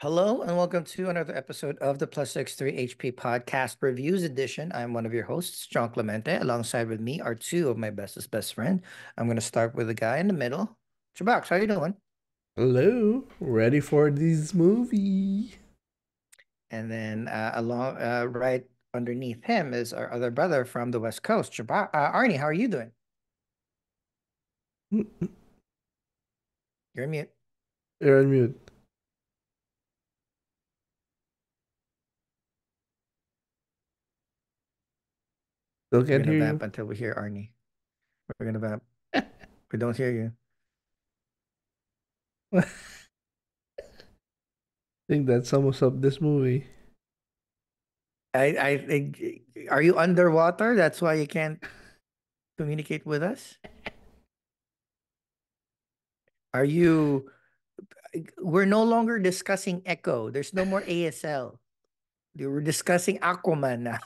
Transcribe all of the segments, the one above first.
Hello and welcome to another episode of the Plus Six Three HP Podcast Reviews Edition. I'm one of your hosts, John Clemente. Alongside with me are two of my bestest best friend. I'm going to start with the guy in the middle. Chubax, how are you doing? Hello, ready for this movie? And then uh, along uh, right underneath him is our other brother from the West Coast, Chubax. Uh, Arnie. How are you doing? You're on mute. You're on mute. Still We're gonna vamp you. until we hear Arnie. We're gonna vamp. we don't hear you. I think that sums up this movie. I I think. Are you underwater? That's why you can't communicate with us. Are you? We're no longer discussing Echo. There's no more ASL. We're discussing Aquaman now.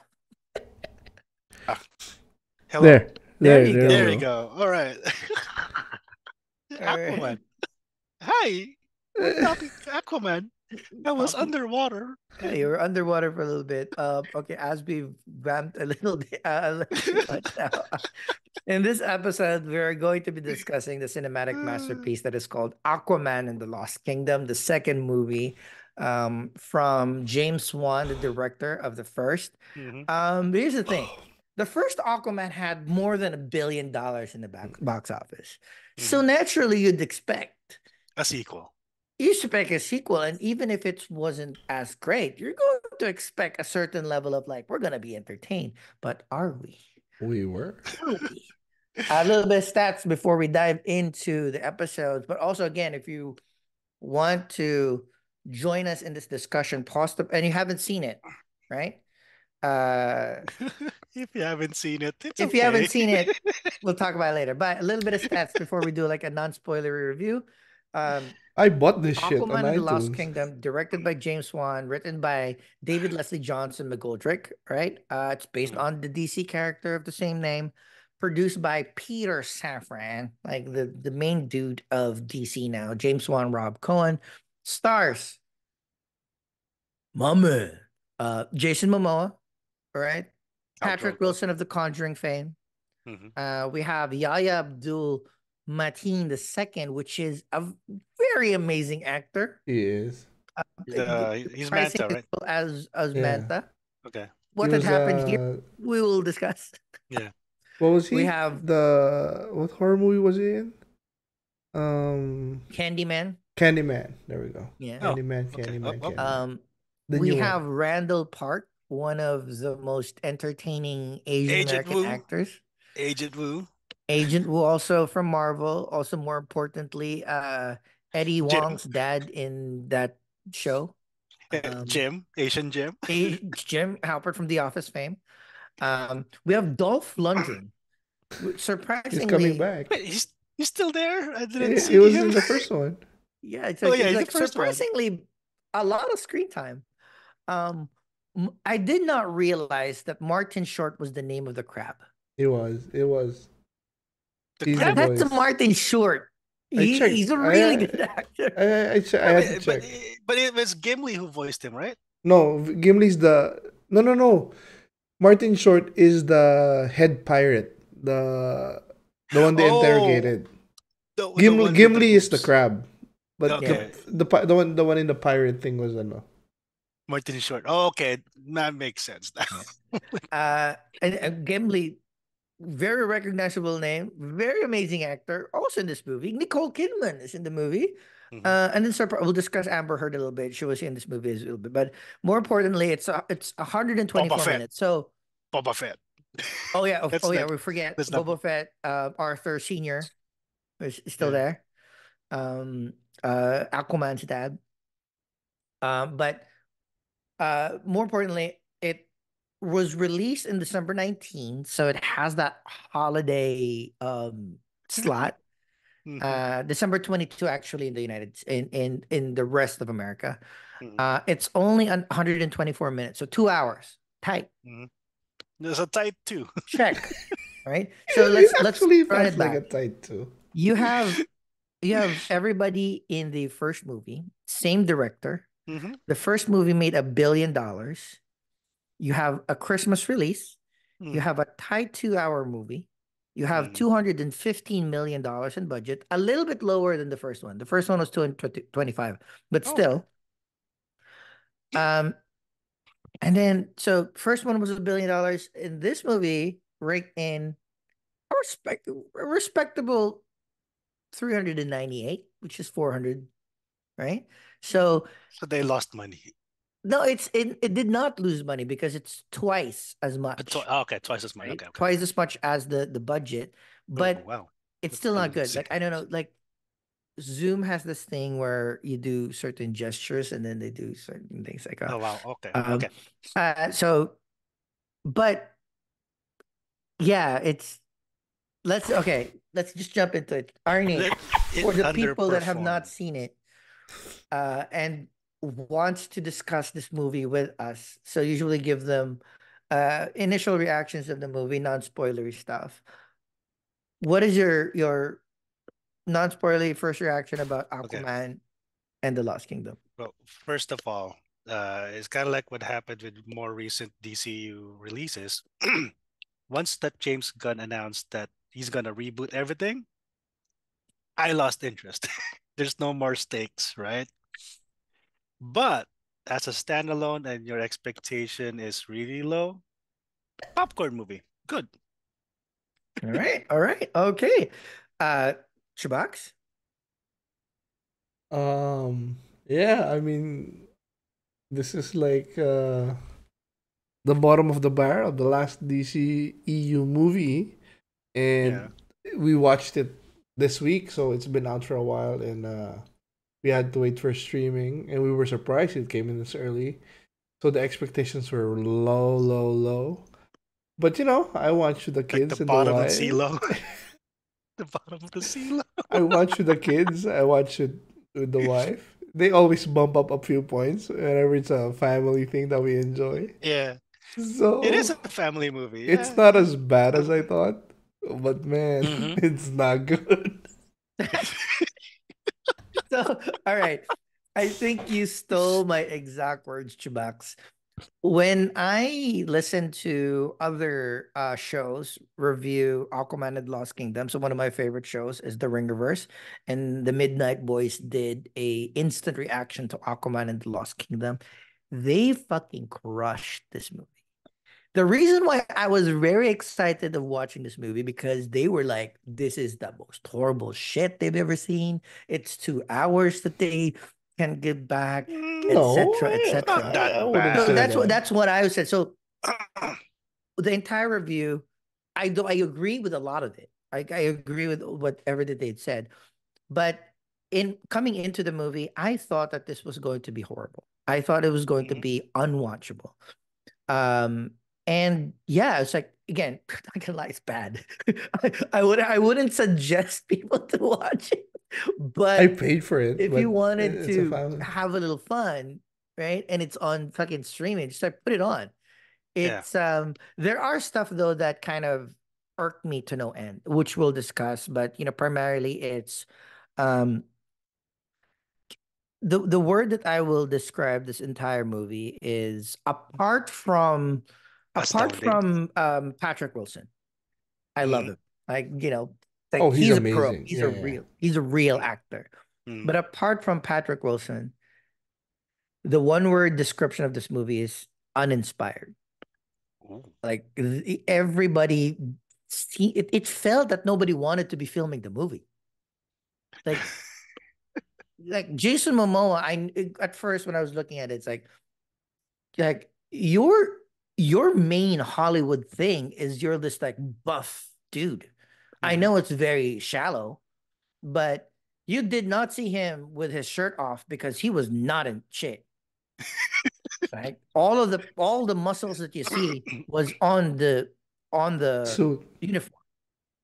Hello. There, There there, you there, go. There we you go. All right. All right. Aquaman. Hi. We're Aquaman. I was underwater. Yeah, you were underwater for a little bit. Uh, okay, as we vamped a little bit, uh, a little too now. In this episode, we're going to be discussing the cinematic masterpiece that is called Aquaman and the Lost Kingdom, the second movie um, from James Wan, the director of the first. Mhm. Um, but here's the thing: the first Aquaman had more than a billion dollars in the back, box office, so naturally you'd expect A sequel. you expect a sequel, and even if it wasn't as great, you're going to expect a certain level of like, we're gonna be entertained. But are we? We were. We? a little bit of stats before we dive into the episodes. But also, again, if you want to join us in this discussion, pause the and you haven't seen it, right? Uh, if you haven't seen it, it's if you haven't seen it, we'll talk about it later. But a little bit of stats before we do like a non-spoilery review. Um, I bought this shit on Aquaman and the Lost. Kingdom, directed by James Wan, written by David Leslie Johnson McGoldrick, right? Uh, it's based on the DC character of the same name, produced by Peter Safran, like the, the main dude of DC now. James Wan, Rob Cowan, stars, Mama, uh, Jason Momoa, right? Patrick Outro. Wilson of The Conjuring fame. Mhm. Uh, we have Yahya Abdul Mateen II, which is a very amazing actor. He is. He's, uh, he's Manta, right? As as Yeah. Manta. Okay. What He had was, happened here, uh, we will discuss. Yeah. What was he? We have- the what horror movie was he in? Um, Candyman. Candyman. There we go. Yeah. Oh, Candyman. okay. Candyman. Oh, oh. Candyman. Um, The we new one. have Randall Park, one of the most entertaining Asian Agent American Wu. actors. Agent Wu. Agent Wu, also from Marvel. Also, more importantly, uh, Eddie Jim. Huang's dad in that show. Um, Jim. Asian Jim. A- Jim Halpert from The Office fame. Um, we have Dolph Lundgren. which He's Surprisingly, coming back. Wait, he's he's still there? I didn't He, see he was him. in the first one. Yeah, it's Oh, yeah, it's like first one. surprisingly a lot of screen time. Um, m- I did not realize that Martin Short was the name of the crab. It was. It was. The crab- That's voice. Martin Short. He, he's a really I- good actor. I I, I, che- I had but, to but, check. it- but it was Gimli who voiced him, right? No, Gimli's the no no no. Martin Short is the head pirate. The the one they Oh, interrogated. The, the Gimli one with Gimli is the crab. But Okay. the, the the one the one in the pirate thing was ano. Martin Short. Oh, okay. That makes sense. Uh, and, and Gimli, very recognizable name, very amazing actor. Also in this movie, Nicole Kidman is in the movie. Mhm. Uh, and then surpri- we'll discuss Amber Heard a little bit. She was in this movie a little bit, but more importantly, it's uh, it's 124 Boba Fett. minutes. So, Boba Fett. oh yeah, oh, oh yeah, we forget that's not- Boba Fett, uh, Arthur Senior is is still Yeah. there. Um, uh, Aquaman's dad. Um, but uh, more importantly, it was released in December 19, so it has that holiday um slot. Mhm. Uh, December 22 actually in the United in in in the rest of America. Mhm. Uh, it's only 124 minutes, so two hours. Tight. There's a tight 2. Check. right. So It let's let's actually run felt it like back. a tight too. You have you have everybody in the first movie, same director, Mhm. The first movie made a billion dollars. You have a Christmas release. You Mm. have a tight two-hour movie. You have Mm. two hundred and fifteen million dollars in budget, a little bit lower than the first one. The first one was two hundred twenty-five, but Oh, still. Um, and then so first one was a billion dollars. In this movie, raked in a respect a respectable three hundred and ninety-eight, which is four hundred, right? So So they lost money. no, it's it, it did not lose money because it's twice as much. Twi- oh, okay, twice as much. right? Okay, okay. Twice as much as the the budget, Oh, but wow. it's That's still not good. sick. Like I don't know, like Zoom has this thing where you do certain gestures and then they do certain things like Oh uh, wow. Okay. um, okay. uh so but yeah, it's let's okay, let's just jump into it. Arnie, Let- for the people that have not seen it uh and wants to discuss this movie with us so usually give them uh initial reactions of the movie non-spoilery stuff what is your your non-spoilery first reaction about Okay. aquaman and the lost kingdom Well, first of all, uh, it's kind of like what happened with more recent DCU releases. Once that James Gunn announced that he's gonna reboot everything, I lost interest. There's no more stakes, right? But as a standalone and your expectation is really low, popcorn movie, good. all right all right okay uh Chubax? Um, yeah, I mean, this is like uh, the bottom of the barrel, the last DC EU movie, and we watched it this week, so it's been out for a while, and uh, we had to wait for streaming, and we were surprised it came in this early, so the expectations were low, low, low. But you know, I watched with the Like kids the and bottom the of the wife. CeeLo. the bottom of the CeeLo. I watch with the kids. I watch it with the wife. They always bump up a few points whenever it's a family thing that we enjoy. Yeah, So it is a family movie. It's not as bad as I thought, but man, Mhm. it's not good. so all right i think you stole my exact words chubax when i listen to other uh shows review aquaman and lost kingdom so one of my favorite shows is the ringerverse and the midnight boys did a instant reaction to aquaman and the lost kingdom they fucking crushed this movie the reason why I was very excited of watching this movie because they were like, this is the most horrible shit they've ever seen. It's two hours that they can get back, etc., I- etc. Not that I wouldn't bad. So say that's what that. that's what I said. So the entire review, I do I agree with a lot of it. I, I agree with whatever that they'd said, but in coming into the movie, I thought that this was going to be horrible. I thought it was going to Mhm. be unwatchable. Um, and yeah, it's like again, not gonna lie, it's bad. I, I would I wouldn't suggest people to watch it, but I paid for it. if you wanted it's a to have a little fun, right? And it's on fucking streaming, just like put it on. Yeah. It's um there are stuff though that kind of irk me to no end, which we'll discuss, but you know, primarily it's um the the word that I will describe this entire movie is apart from apart Astounding. from um Patrick Wilson. I love Mhm. him. Like, you know, like Oh, he's he's, a pro. amazing. He's Yeah, a real he's a real actor. Mm. But apart from Patrick Wilson, the one word description of this movie is uninspired. Ooh. Like everybody, see, it, it felt that nobody wanted to be filming the movie. Like, like Jason Momoa. I at first when I was looking at it, it's like, like your your main Hollywood thing is you're this like buff dude. I Mhm. know it's very shallow, but you did not see him with his shirt off because he was not in shape. right? All of the all the muscles that you see was on the on the suit. uniform.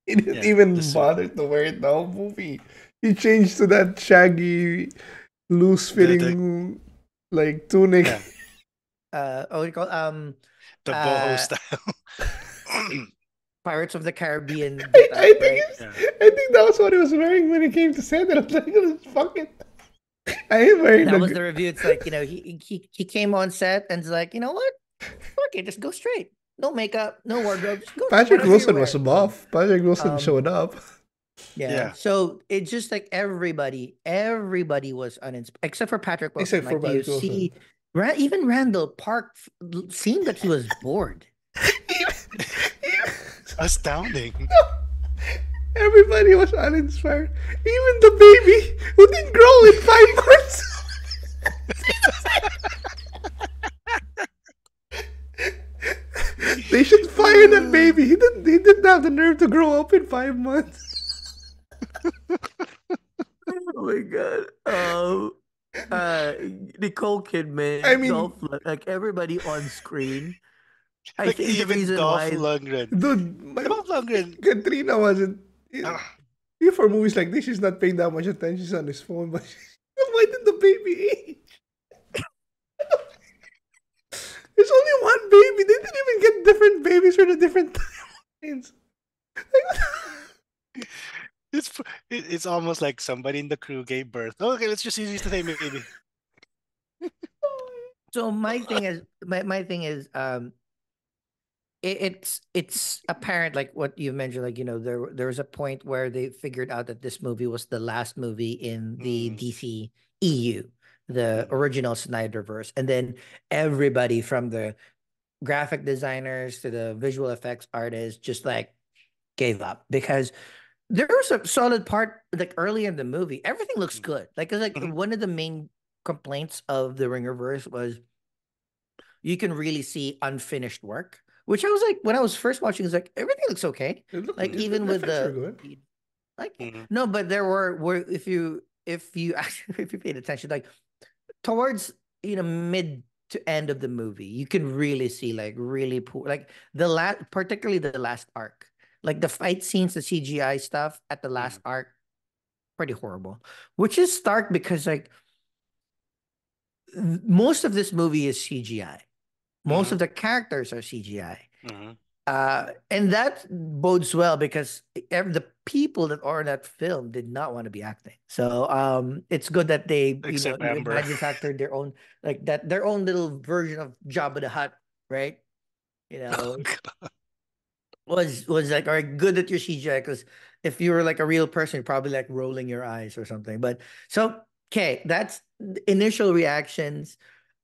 He didn't Yeah, even the bother to wear it the whole movie. He changed to that shaggy, loose fitting, like tunic. Yeah. Uh, oh, what do you call um the Uh, boho style. Pirates of the Caribbean. I, I think right? it's- I think that was what he was wearing when he came to set it. I was like, "Oh, fuck it. I am wearing that the was gr- the review. It's like you know he he he came on set and it's like you know what, fuck it, just go straight. No makeup, no wardrobe. Just go, Patrick Wilson was wear. buff. Patrick Wilson Um, showed up. Yeah. Yeah. So it's just like everybody, everybody was uninspired except for Patrick Wilson. Except for like you Patrick Wilson. see, Ra- even Randall Park f- l- seemed that he was bored. Astounding. Everybody was uninspired. Even the baby who didn't grow in five months. they should fire that baby. He didn't. He didn't have the nerve to grow up in five months. Oh my god. Um, uh, Nicole Kidman. I mean- Dolph like everybody on screen. I like think the even reason Dolph why Lundgren. Dude, my, Dolph Lundgren. Katrina wasn't. Ah, Yeah, for movies like this, she's not paying that much attention on his phone. But why did the baby age? There's only one baby. They didn't even get different babies for the different timelines. Like, it's it's almost like somebody in the crew gave birth. Okay, let's just use the same baby. So my thing is my, my thing is um it, it's it's apparent like what you mentioned like you know there there was a point where they figured out that this movie was the last movie in the Mm. DC EU the original Snyderverse and then everybody from the graphic designers to the visual effects artists just like gave up because there was a solid part like early in the movie everything looks Mm. good like 'cause, like Mhm. one of the main complaints of the Ringerverse was you can really see unfinished work, which I was like when I was first watching, it's like everything looks okay. looked- Like even with the like Mhm. no, but there were were if you if you actually if you paid attention, like towards you know mid to end of the movie, you can really see like really poor like the last particularly the last arc. Like the fight scenes, the CGI stuff at the last arc, pretty horrible. Which is stark because like most of this movie is CGI. Most Mhm. of the characters are CGI. Mhm. Uh, and that bodes well because ev- the people that are in that film did not want to be acting. So um, it's good that they you know Amber. manufactured their own like that their own little version of Jabba the Hutt, right? You know, Oh. Was was like all right, good that you're CGI because if you were like a real person, you're probably like rolling your eyes or something. But so okay, that's initial reactions.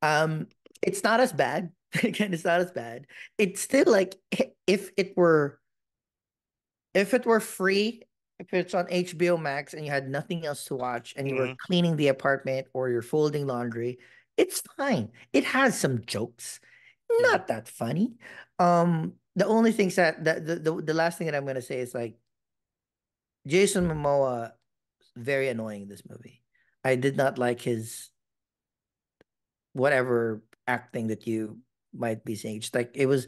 Um, it's not as bad. Again, it's not as bad. It's still like if it were if it were free, if it's on HBO Max and you had nothing else to watch and you were Mhm. cleaning the apartment or you're folding laundry, it's fine. It has some jokes. Not that funny. Um, the only things that the the, the, the last thing that I'm gonna say is like Jason Momoa very annoying in this movie. I did not like his whatever acting that you might be saying. Just like it was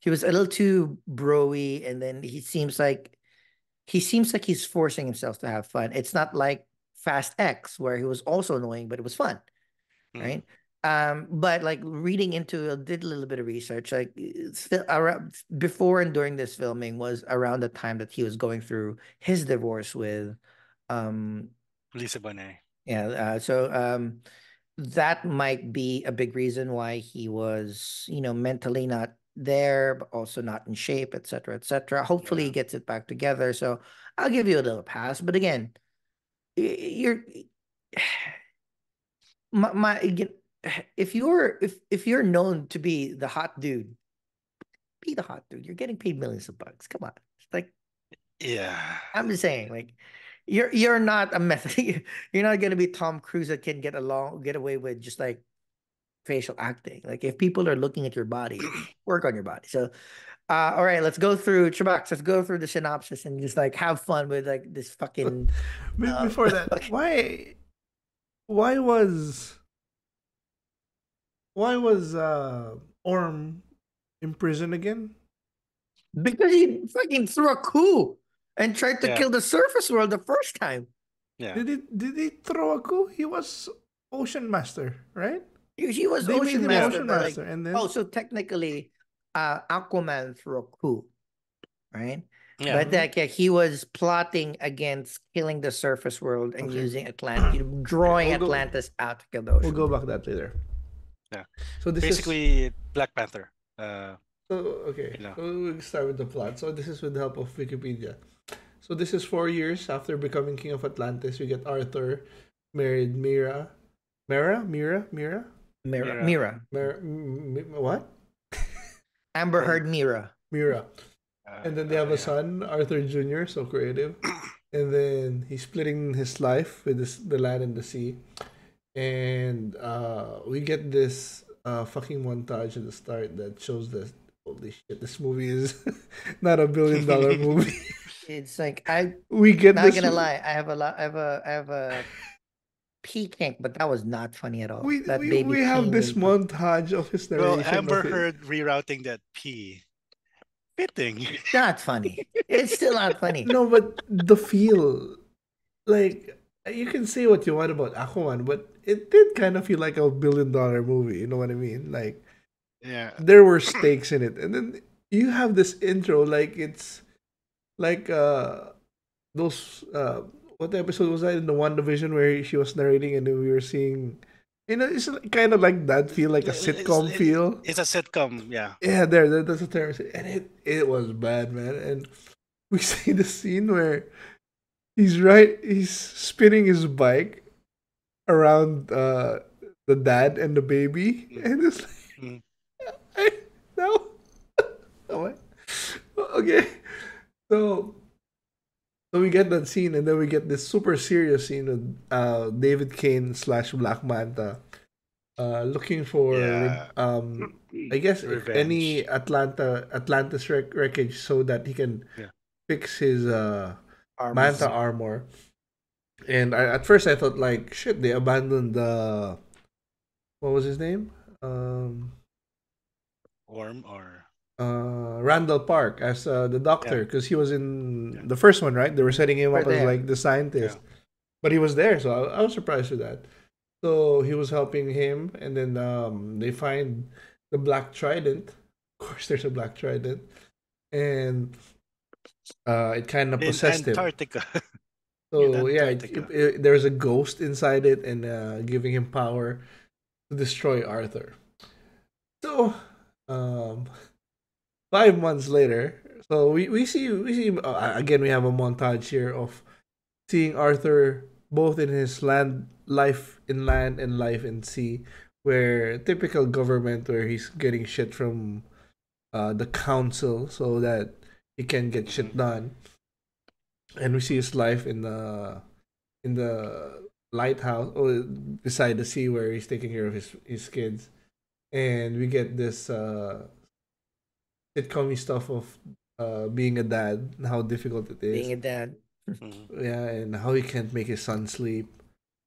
he was a little too broy and then he seems like he seems like he's forcing himself to have fun. It's not like Fast X where he was also annoying but it was fun Mhm. right? Um, but like reading into it, did a little bit of research. Like it's fi- around before and during this filming was around the time that he was going through his divorce with, um, Lisa Bonet. yeah. Uh, so um, that might be a big reason why he was, you know, mentally not there, but also not in shape, etc., etc. Hopefully, he gets it back together. So I'll give you a little pass. But again, you're my, my if you're if if you're known to be the hot dude, be the hot dude. You're getting paid millions of bucks. Come on, it's like Yeah. I'm just saying, like you're you're not a method. You're not gonna be Tom Cruise that can get along get away with just like facial acting. Like if people are looking at your body, work on your body. So. Uh, all right, let's go through Chubax. Let's go through the synopsis and just like have fun with like this fucking. Um, Before that, okay. why, why was, why was uh Orm in prison again? Because he fucking threw a coup and tried to Yeah. kill the surface world the first time. Yeah. Did he did he throw a coup? He was Ocean Master, right? He, he was They made Ocean him Master. Ocean but, like, Master, and then oh, so technically, uh, Aquaman threw a coup, right? Yeah. But like yeah, he was plotting against killing the surface world and Okay. using Atlantis, drawing We'll go- Atlantis out to kill those. We'll go back to that later. Yeah. So this is Basically, Black Panther. Uh, So okay, Yeah. so we'll start with the plot. So this is with the help of Wikipedia. So this is four years after becoming king of Atlantis. We get Arthur married Mira, Mira, Mira, Mira, Mira, Mira. Mira, Mira, m- m- what? Amber Heard, Mira. Mira. uh, And then they have a yeah. son, Arthur Jr. So creative. And then he's splitting his life with this, the land and the sea. And uh, we get this uh, fucking montage at the start that shows that holy shit, this movie is not a billion dollar movie. It's like I we get not gonna lie, I have a lot, I have a, I have a peaking, but that was not funny at all. We, that we, baby we have this was- montage of his narration. Well, Amber of it. Heard rerouting that P. Fitting. Not funny. It's still not funny. No, but the feel, like you can say what you want about Aquaman, but it did kind of feel like a billion dollar movie. You know what I mean? Like Yeah. there were stakes in it, and then you have this intro, like it's like uh those uh what episode was that in the WandaVision where she was narrating and then we were seeing. You know, it's kind of like that feel, like a It's- it's- sitcom it- feel. It's a sitcom. Yeah. Yeah, there, there that's a term. And it it was bad, man. And we see the scene where he's right he's spinning his bike around uh the dad and the baby. And it's like Mm. I, no. Oh, okay. So so we get that scene and then we get this super serious scene with uh David Kane slash Black Manta uh looking for Yeah. um I guess any Atlanta Atlantis wreck, wreckage so that he can Yeah. fix his uh Arms. Manta armor. And I, at first I thought like shit they abandoned the what was his name? Um Orm or uh Randall Park as uh, the doctor because he was in Yeah. the first one, right? They were setting him Right up as like the scientist. But he was there, so I, I was surprised with that. So he was helping him and then um they find the black trident. Of course there's a black trident. And uh it kind of in possessed him. Antarctica. So in yeah, it, Antarctica. it- there's a ghost inside it and uh, giving him power to destroy Arthur. So, um, five months later, so we, we see we see uh, again we have a montage here of seeing Arthur both in his land life in land and life in sea, where typical government where he's getting shit from uh, the council so that he can get shit done. And we see his life in the in the lighthouse or beside the sea where he's taking care of his his kids. And we get this uh sitcom stuff of uh being a dad and how difficult it is. Being a dad. Mhm. yeah and how he can't make his son sleep.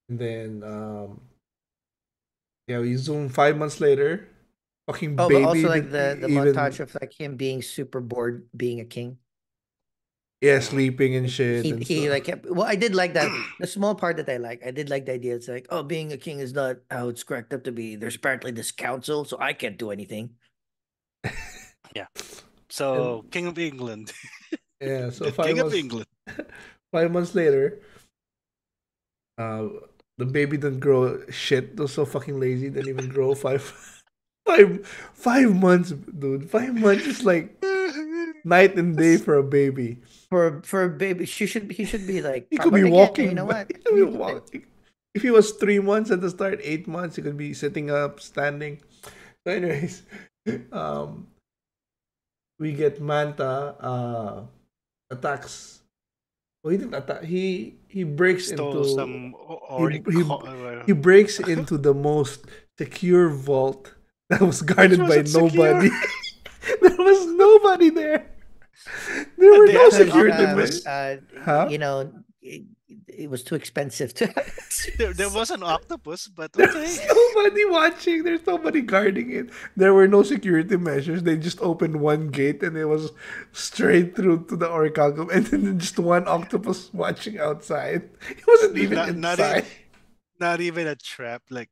And then um yeah we zoom five months later fucking Oh, baby but also like the the even- montage of like him being super bored being a king. yeah sleeping and shit He and he like kept, well, I did like that. The small part that I like, I did like the idea. It's like, oh, being a king is not how it's cracked up to be. There's apparently this council, so I can't do anything. Yeah. So King of England. yeah so five King of months England. five months later, uh, the baby didn't grow shit. They're so fucking lazy. Didn't even grow five, five, five months, dude. Five months is like night and day for a baby. For for a baby, she should he should be like He could be but again, walking. You know what? he could be walking. If he was three months at the start, eight months, he could be sitting up, standing. So, anyways, um, we get Manta uh attacks. Well, he didn't attack. He he breaks Stole into some he- he- uh, he breaks into the most secure vault that was guarded by wasn't nobody. there was nobody there. There were They no security octopus. measures. uh, Huh? You know, it, it was too expensive to. there, there was an octopus, but There's nobody watching. There's nobody guarding it. There were no security measures. They just opened one gate and it was straight through to the Orichalcum and then just one octopus watching outside. It wasn't even Not, not, inside. e- not even a trap. Like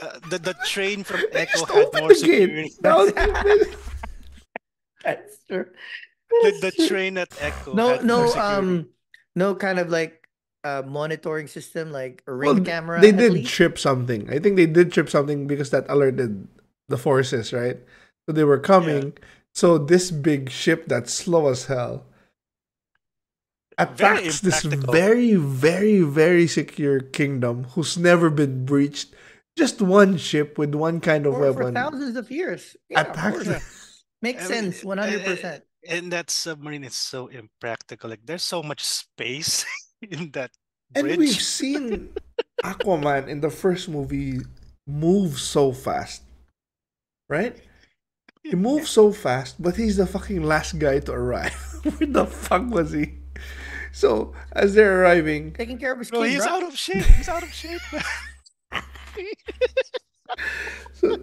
uh, the the train from Echo had more the security. That was- That's true. the, the train at Echo. No, had no, more um, no kind of like uh monitoring system like a Well, ring camera. they did least? trip something. I think they did trip something because that alerted the forces, right? So they were coming. So this big ship that's slow as hell Very attacks this very, very, very secure kingdom who's never been breached. Just one ship with one kind of for, for weapon thousands of years. Yeah, of course. them. Makes I sense, one hundred percent. And that submarine is so impractical. Like there's so much space in that And bridge. we've seen Aquaman in the first movie move so fast, right? He moves so fast, but he's the fucking last guy to arrive. Where the fuck was he? So as they're arriving, Taking care of his Bro, kid, he's bro. out of shape. He's out of shape. So,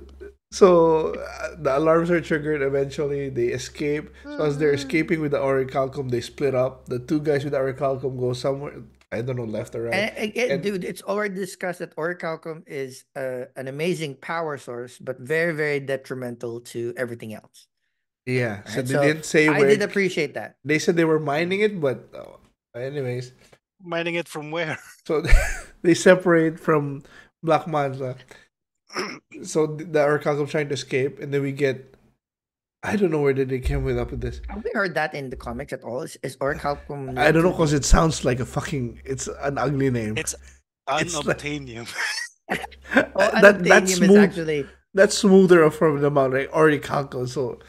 so uh, the alarms are triggered. Eventually, they escape. So as they're escaping with the orichalcum, they split up. The two guys with the orichalcum go somewhere. I don't know, left or right. And again, And- dude, it's already discussed that orichalcum is uh, an amazing power source, but very, very detrimental to everything else. yeah. So Right, they so didn't say I where. did appreciate that. They said they were mining it, but uh, anyways. Mining it from where? So they separate from Black Manta. So the the Orichalcum trying to escape, and then we get. I don't know where did they came with up with this. Have we heard that in the comics at all? Is, is orichalcum? I don't know because it sounds like a fucking. It's an ugly name. It's It's like- unobtainium. be- Oh, that that's unobtainium is smooth. actually That's smoother from the amount like Orichalcum. So,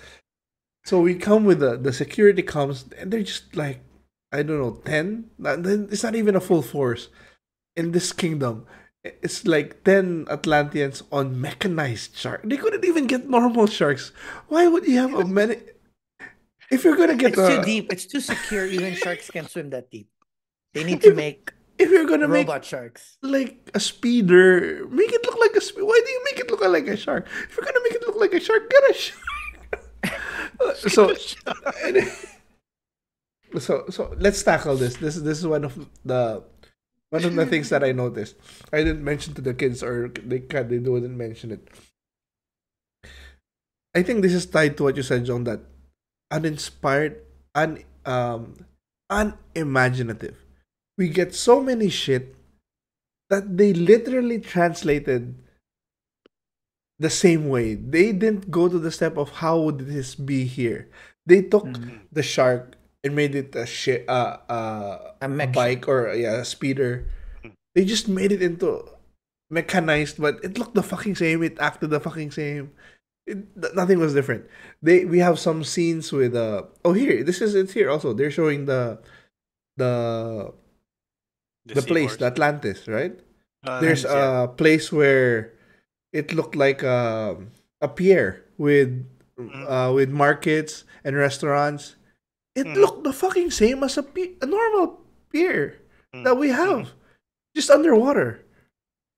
so we come with the the security comes, and they're just like, I don't know, ten. Then it's not even a full force in this kingdom. It's like ten Atlanteans on mechanized shark. They couldn't even get normal sharks. Why would you have a many? If you're gonna get it's too deep. It's too secure. Even sharks can swim that deep. They need to make if you're gonna make robot sharks. like a speeder, make it look like a. Spe- Why do you make it look like a shark? If you're gonna make it look like a shark, get a shark. Uh, so, so, so let's tackle this. This, this is one of the one of the things that I noticed. I didn't mention to the kids, or they can they didn't mention it. I think this is tied to what you said, John. That uninspired, un um, unimaginative. We get so many shit that they literally translated the same way. They didn't go to the step of how would this be here. They took Mhm. the shark and made it a shi uh, uh, A a mech bike or yeah, a speeder. They just made it into mechanized, but it looked the fucking same. It acted the fucking same. It, nothing was different. They we have some scenes with uh oh here this is it's here also. They're showing the the the, place, seahorse. the Atlantis, right? Uh, There's yeah. a place where it looked like a a pier with Mhm. uh with markets and restaurants. It Mhm. looked the fucking same as a pi- a normal pier Mm, that we mm. have, just underwater.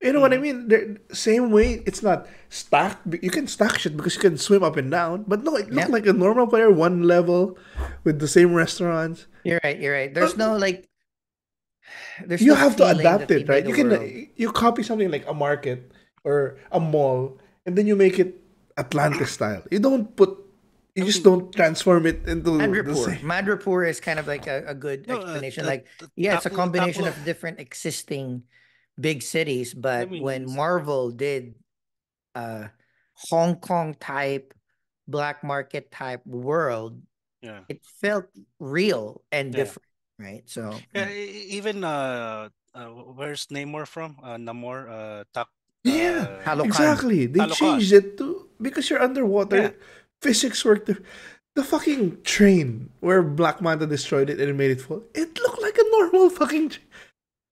You know what I mean? They're same way. It's not stacked. You can stack shit because you can swim up and down. But no, it looked Yeah. like a normal pier, one level, with the same restaurants. You're right. You're right. There's no like. There's you no have to adapt it, right? You can world. you copy something like a market or a mall, and then you make it Atlantis style. You don't put, you just don't transform it into the Madripoor. same. Madripoor is kind of like a, a good No, uh, explanation. the- like, the yeah, it's a combination of different existing big cities, but mean, when Marvel did uh Hong Kong type, black market type world, Yeah. it felt real and Yeah. different, right? So Yeah, even uh, uh where's Namor from? Uh Namor uh Tak Yeah, uh, exactly. They Talokan. changed it to because you're underwater. Yeah. Physics work. The, the fucking train where Black Manta destroyed it and made it fall. It looked like a normal fucking. tr-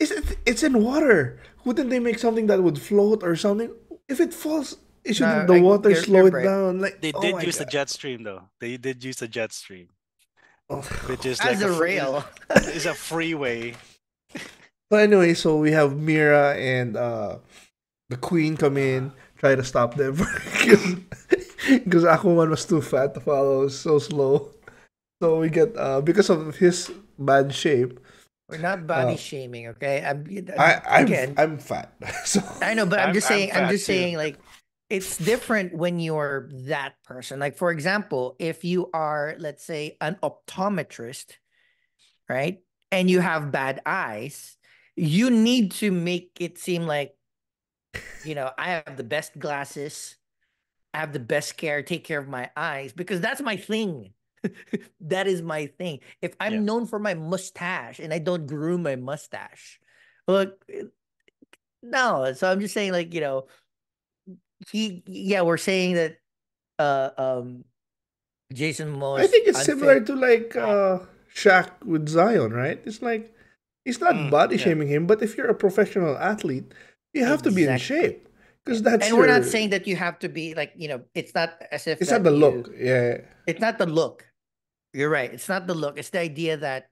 It's it's in water. Wouldn't they make something that would float or something? If it falls, it should No, the I- water you're- slow you're it down. Like They oh did my use the jet stream though. They did use the jet stream, Oh. which is as like a rail. is a freeway. But anyway, so we have Mira and uh, the Queen come in, try to stop them because Aquaman was too fat to follow, so slow. So we get uh, because of his bad shape. We're not body Uh, shaming, okay? I'm, I I'm again, I'm fat, so I know, but I'm, I'm- just I'm saying. I'm, just too. saying, like it's different when you're that person. Like, for example, if you are, let's say, an optometrist, right? And you have bad eyes, you need to make it seem like, you know, I have the best glasses, I have the best care, take care of my eyes, because that's my thing. that is my thing. If I'm yeah. known for my mustache and I don't groom my mustache, look, no. So I'm just saying, like, you know, he yeah, we're saying that uh um Jason Momoa. I think it's similar to like uh Shaq with Zion, right? It's like it's not mm, body shaming him, but if you're a professional athlete, you have exactly. to be in shape. Because that's and your... we're not saying that you have to be like you know it's not as if it's not the you, look yeah. It's not the look. You're right it's not the look it's the idea that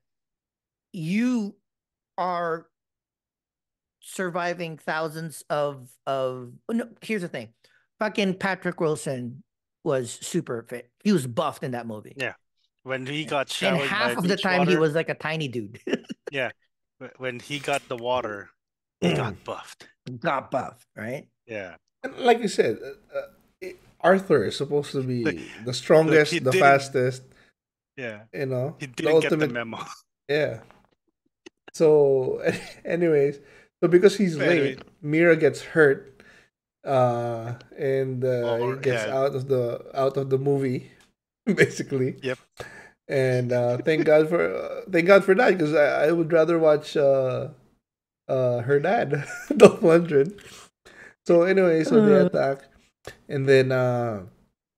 you are surviving thousands of of oh, no here's the thing. Fucking patrick wilson was super fit. He was buffed in that movie. Yeah. When he got showered and half of the time water, he was like a tiny dude. Yeah. When he got the water he got buffed. Got buffed right? Yeah. And like you said uh, uh, arthur is supposed to be like, the strongest the fastest yeah. you know he didn't the ultimate, get the memo. Yeah. So anyways so because he's late, Mira gets hurt, uh, and uh, oh, he gets yeah. out of the out of the movie, basically. Yep. And uh, thank God for uh, thank God for that because I, I would rather watch uh, uh, her dad, Dolph Lundgren. So anyway, so they uh. attack, and then uh,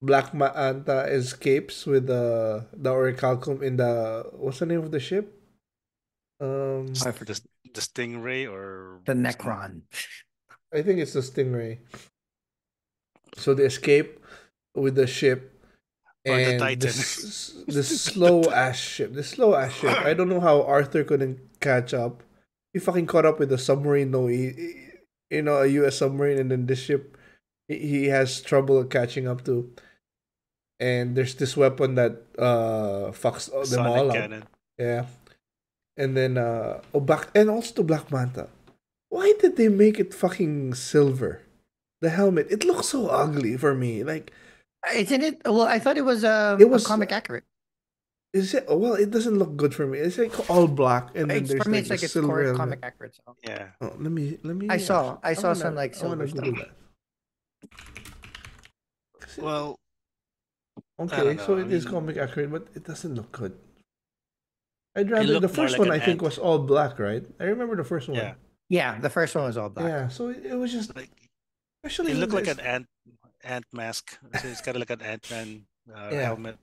Black Manta escapes with the the orichalcum in the what's the name of the ship? Um, I for the the stingray or the Necron. I think it's the stingray. So they escape with the ship. Or and the Titan. This, this slow ass ship. This slow ass ship. I don't know how Arthur couldn't catch up. He fucking caught up with the submarine though. He, he you know, a US submarine and then this ship he, he has trouble catching up to. And there's this weapon that uh fucks them Sonic all up. Yeah and then uh oh black and also the Black Manta. Why did they make it fucking silver? The helmet. It looks so ugly for me. Like isn't it well I thought it was uh it was comic accurate. Is it well it doesn't look good for me. It's like all black and then there's for me, like, it's like silver comic accurate. So. Yeah. Oh, let me let me I saw I saw some like silver stuff. Well Okay, so it is comic accurate, but it doesn't look good. I'd rather the first like one I think was all black, right? I remember the first one. Yeah. Yeah, the first one was all black. Yeah, so it, it was just like especially it looked like an ant ant mask. So it's kind of like an ant man uh, yeah. helmet.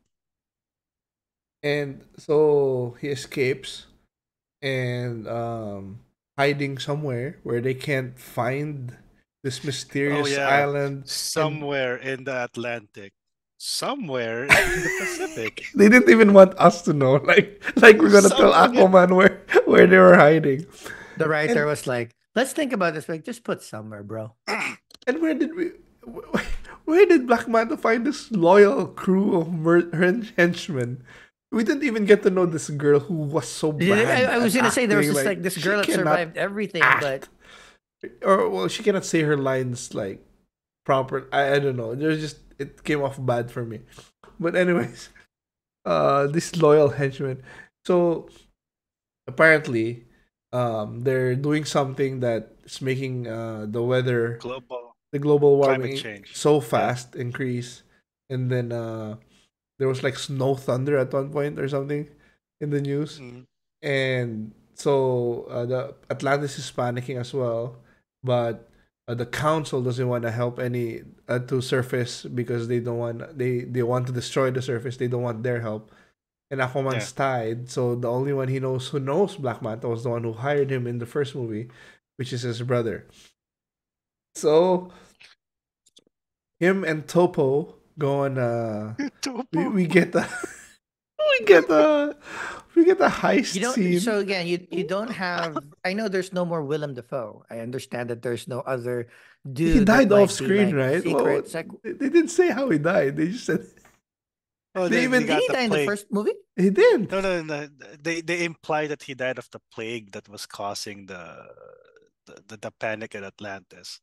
And so he escapes and um hiding somewhere where they can't find this mysterious oh, yeah. island somewhere in the Atlantic somewhere in the Pacific. they didn't even want us to know. Like, like we're gonna somewhere. tell Aquaman where where they were hiding. The writer and, was like, "Let's think about this. Like, just put somewhere, bro." And where did we? Where did Black Manta find this loyal crew of mer- henchmen? We didn't even get to know this girl who was so bad. I, I was gonna acting. say there was just like, like this girl that survived everything, act. but or well, she cannot say her lines like proper. I, I don't know. There's just it came off bad for me. But anyways, uh, this loyal henchman. So apparently, um, they're doing something that's making uh the weather global the global warming so fast yeah. increase, and then uh, there was like snow thunder at one point or something in the news, mm-hmm. and so uh, the Atlantis is panicking as well, but uh, the council doesn't want to help any uh, to surface because they don't want they they want to destroy the surface. They don't want their help. And Aquaman's yeah. tied, so the only one he knows who knows Black Manta was the one who hired him in the first movie, which is his brother. So him and Topo go on. Uh, we, we get the we get the we get the heist you don't, scene. So again, you you don't have. I know there's no more Willem Dafoe. I understand that there's no other dude. He died off screen, like right? Well, sec- they didn't say how he died. They just said. Oh, they, they even did he die in the first movie? He did. No, no, no. They they imply that he died of the plague that was causing the the, the, the panic in Atlantis.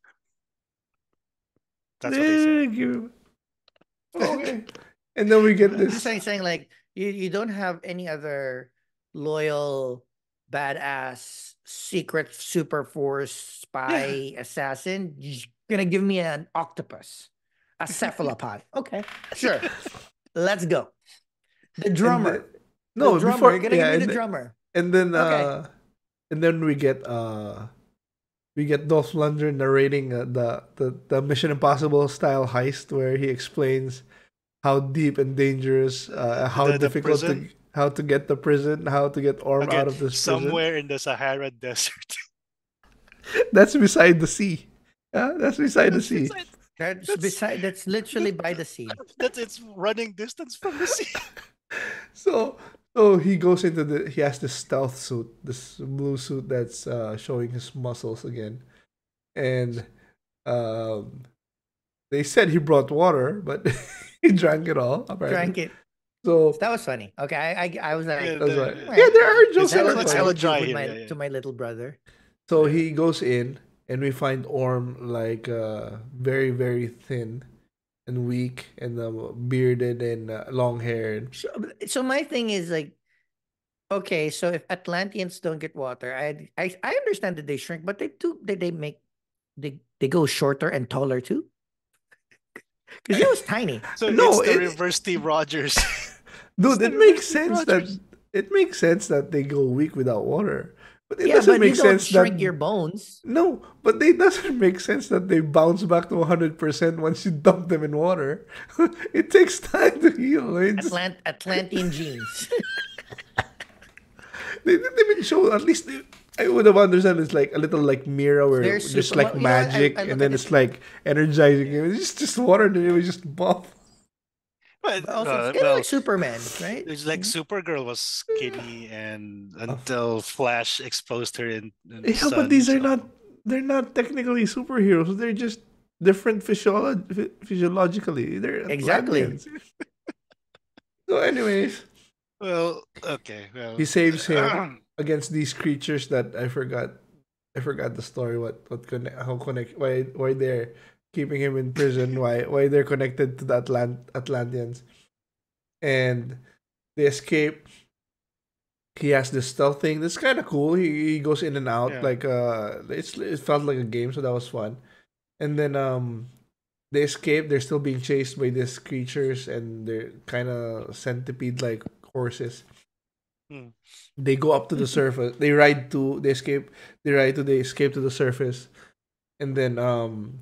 That's what they said. Thank you. Okay. and then we get I'm this. just saying, saying like you, you don't have any other loyal, badass, secret super force spy assassin. You're gonna give me an octopus, a cephalopod. okay, sure. Let's go. The drummer. then- no, the drummer. before You're gonna yeah, give me and, the drummer. and then Okay. uh, and then we get uh, we get Dolph Lundgren narrating uh, the, the the Mission Impossible style heist where he explains how deep and dangerous, uh, how The- the difficult to how to get the prison, how to get Orm Okay, out of this prison. somewhere in the Sahara Desert. That's beside the sea. Yeah, that's beside the sea. beside- That's, That's- beside. That's literally by the sea. That's its running distance from the sea. So so he goes into the he has this stealth suit, this blue suit that's uh, showing his muscles again, and um, they said he brought water, but he drank it all. Apparently. Drank it. So That was funny. Okay, I I, I was like, Yeah, that's the- right. Right. Yeah, there are jokes. It's that hella- are it's funny. hella joke dry with here, my, yeah, yeah. to my little brother. So he goes in, and we find Orm like uh, very very thin and weak, and uh, bearded and uh, long haired. So, so my thing is like, okay, so if Atlanteans don't get water, I I, I understand that they shrink, but they do they, they make they they go shorter and taller too. Because he was tiny. So No, it's the it- reverse Steve Rogers. Dude, it makes reverse sense that it makes sense that they go weak without water, but it yeah, doesn't but make you don't sense shrink that your bones. no, but it doesn't make sense that they bounce back to hundred percent once you dump them in water. it takes time to heal. It's, Atlant Atlantean genes. they didn't even show. At least they, I would have understood. It's like a little like Mera, where They're it's just super- like well, you know I- magic, I and then it's it- like energizing. It's just just water, and it was just buff. But, But also, uh, it's kind of well, like Superman, right? it's like Supergirl was skinny and until Flash exposed her in, in the Yeah, sun, but these are not. They're not technically superheroes. They're just different physiolo- physiologically. They're Exactly. So, anyways, Well, okay. Well, he saves him against these creatures that I forgot. I forgot the story. What what connect? How connect? Why why they're keeping him in prison? why why they're connected to the Atlant Atlanteans? And they escape. He has this stealth thing. That's kind of cool. He, he goes in and out Yeah. like uh, it's it felt like a game, so that was fun. And then um, they escape. They're still being chased by these creatures, and they're kind of centipede like horses. Hmm. They go up to the surface. They ride to. They escape. They ride to. They escape to the surface, and then um,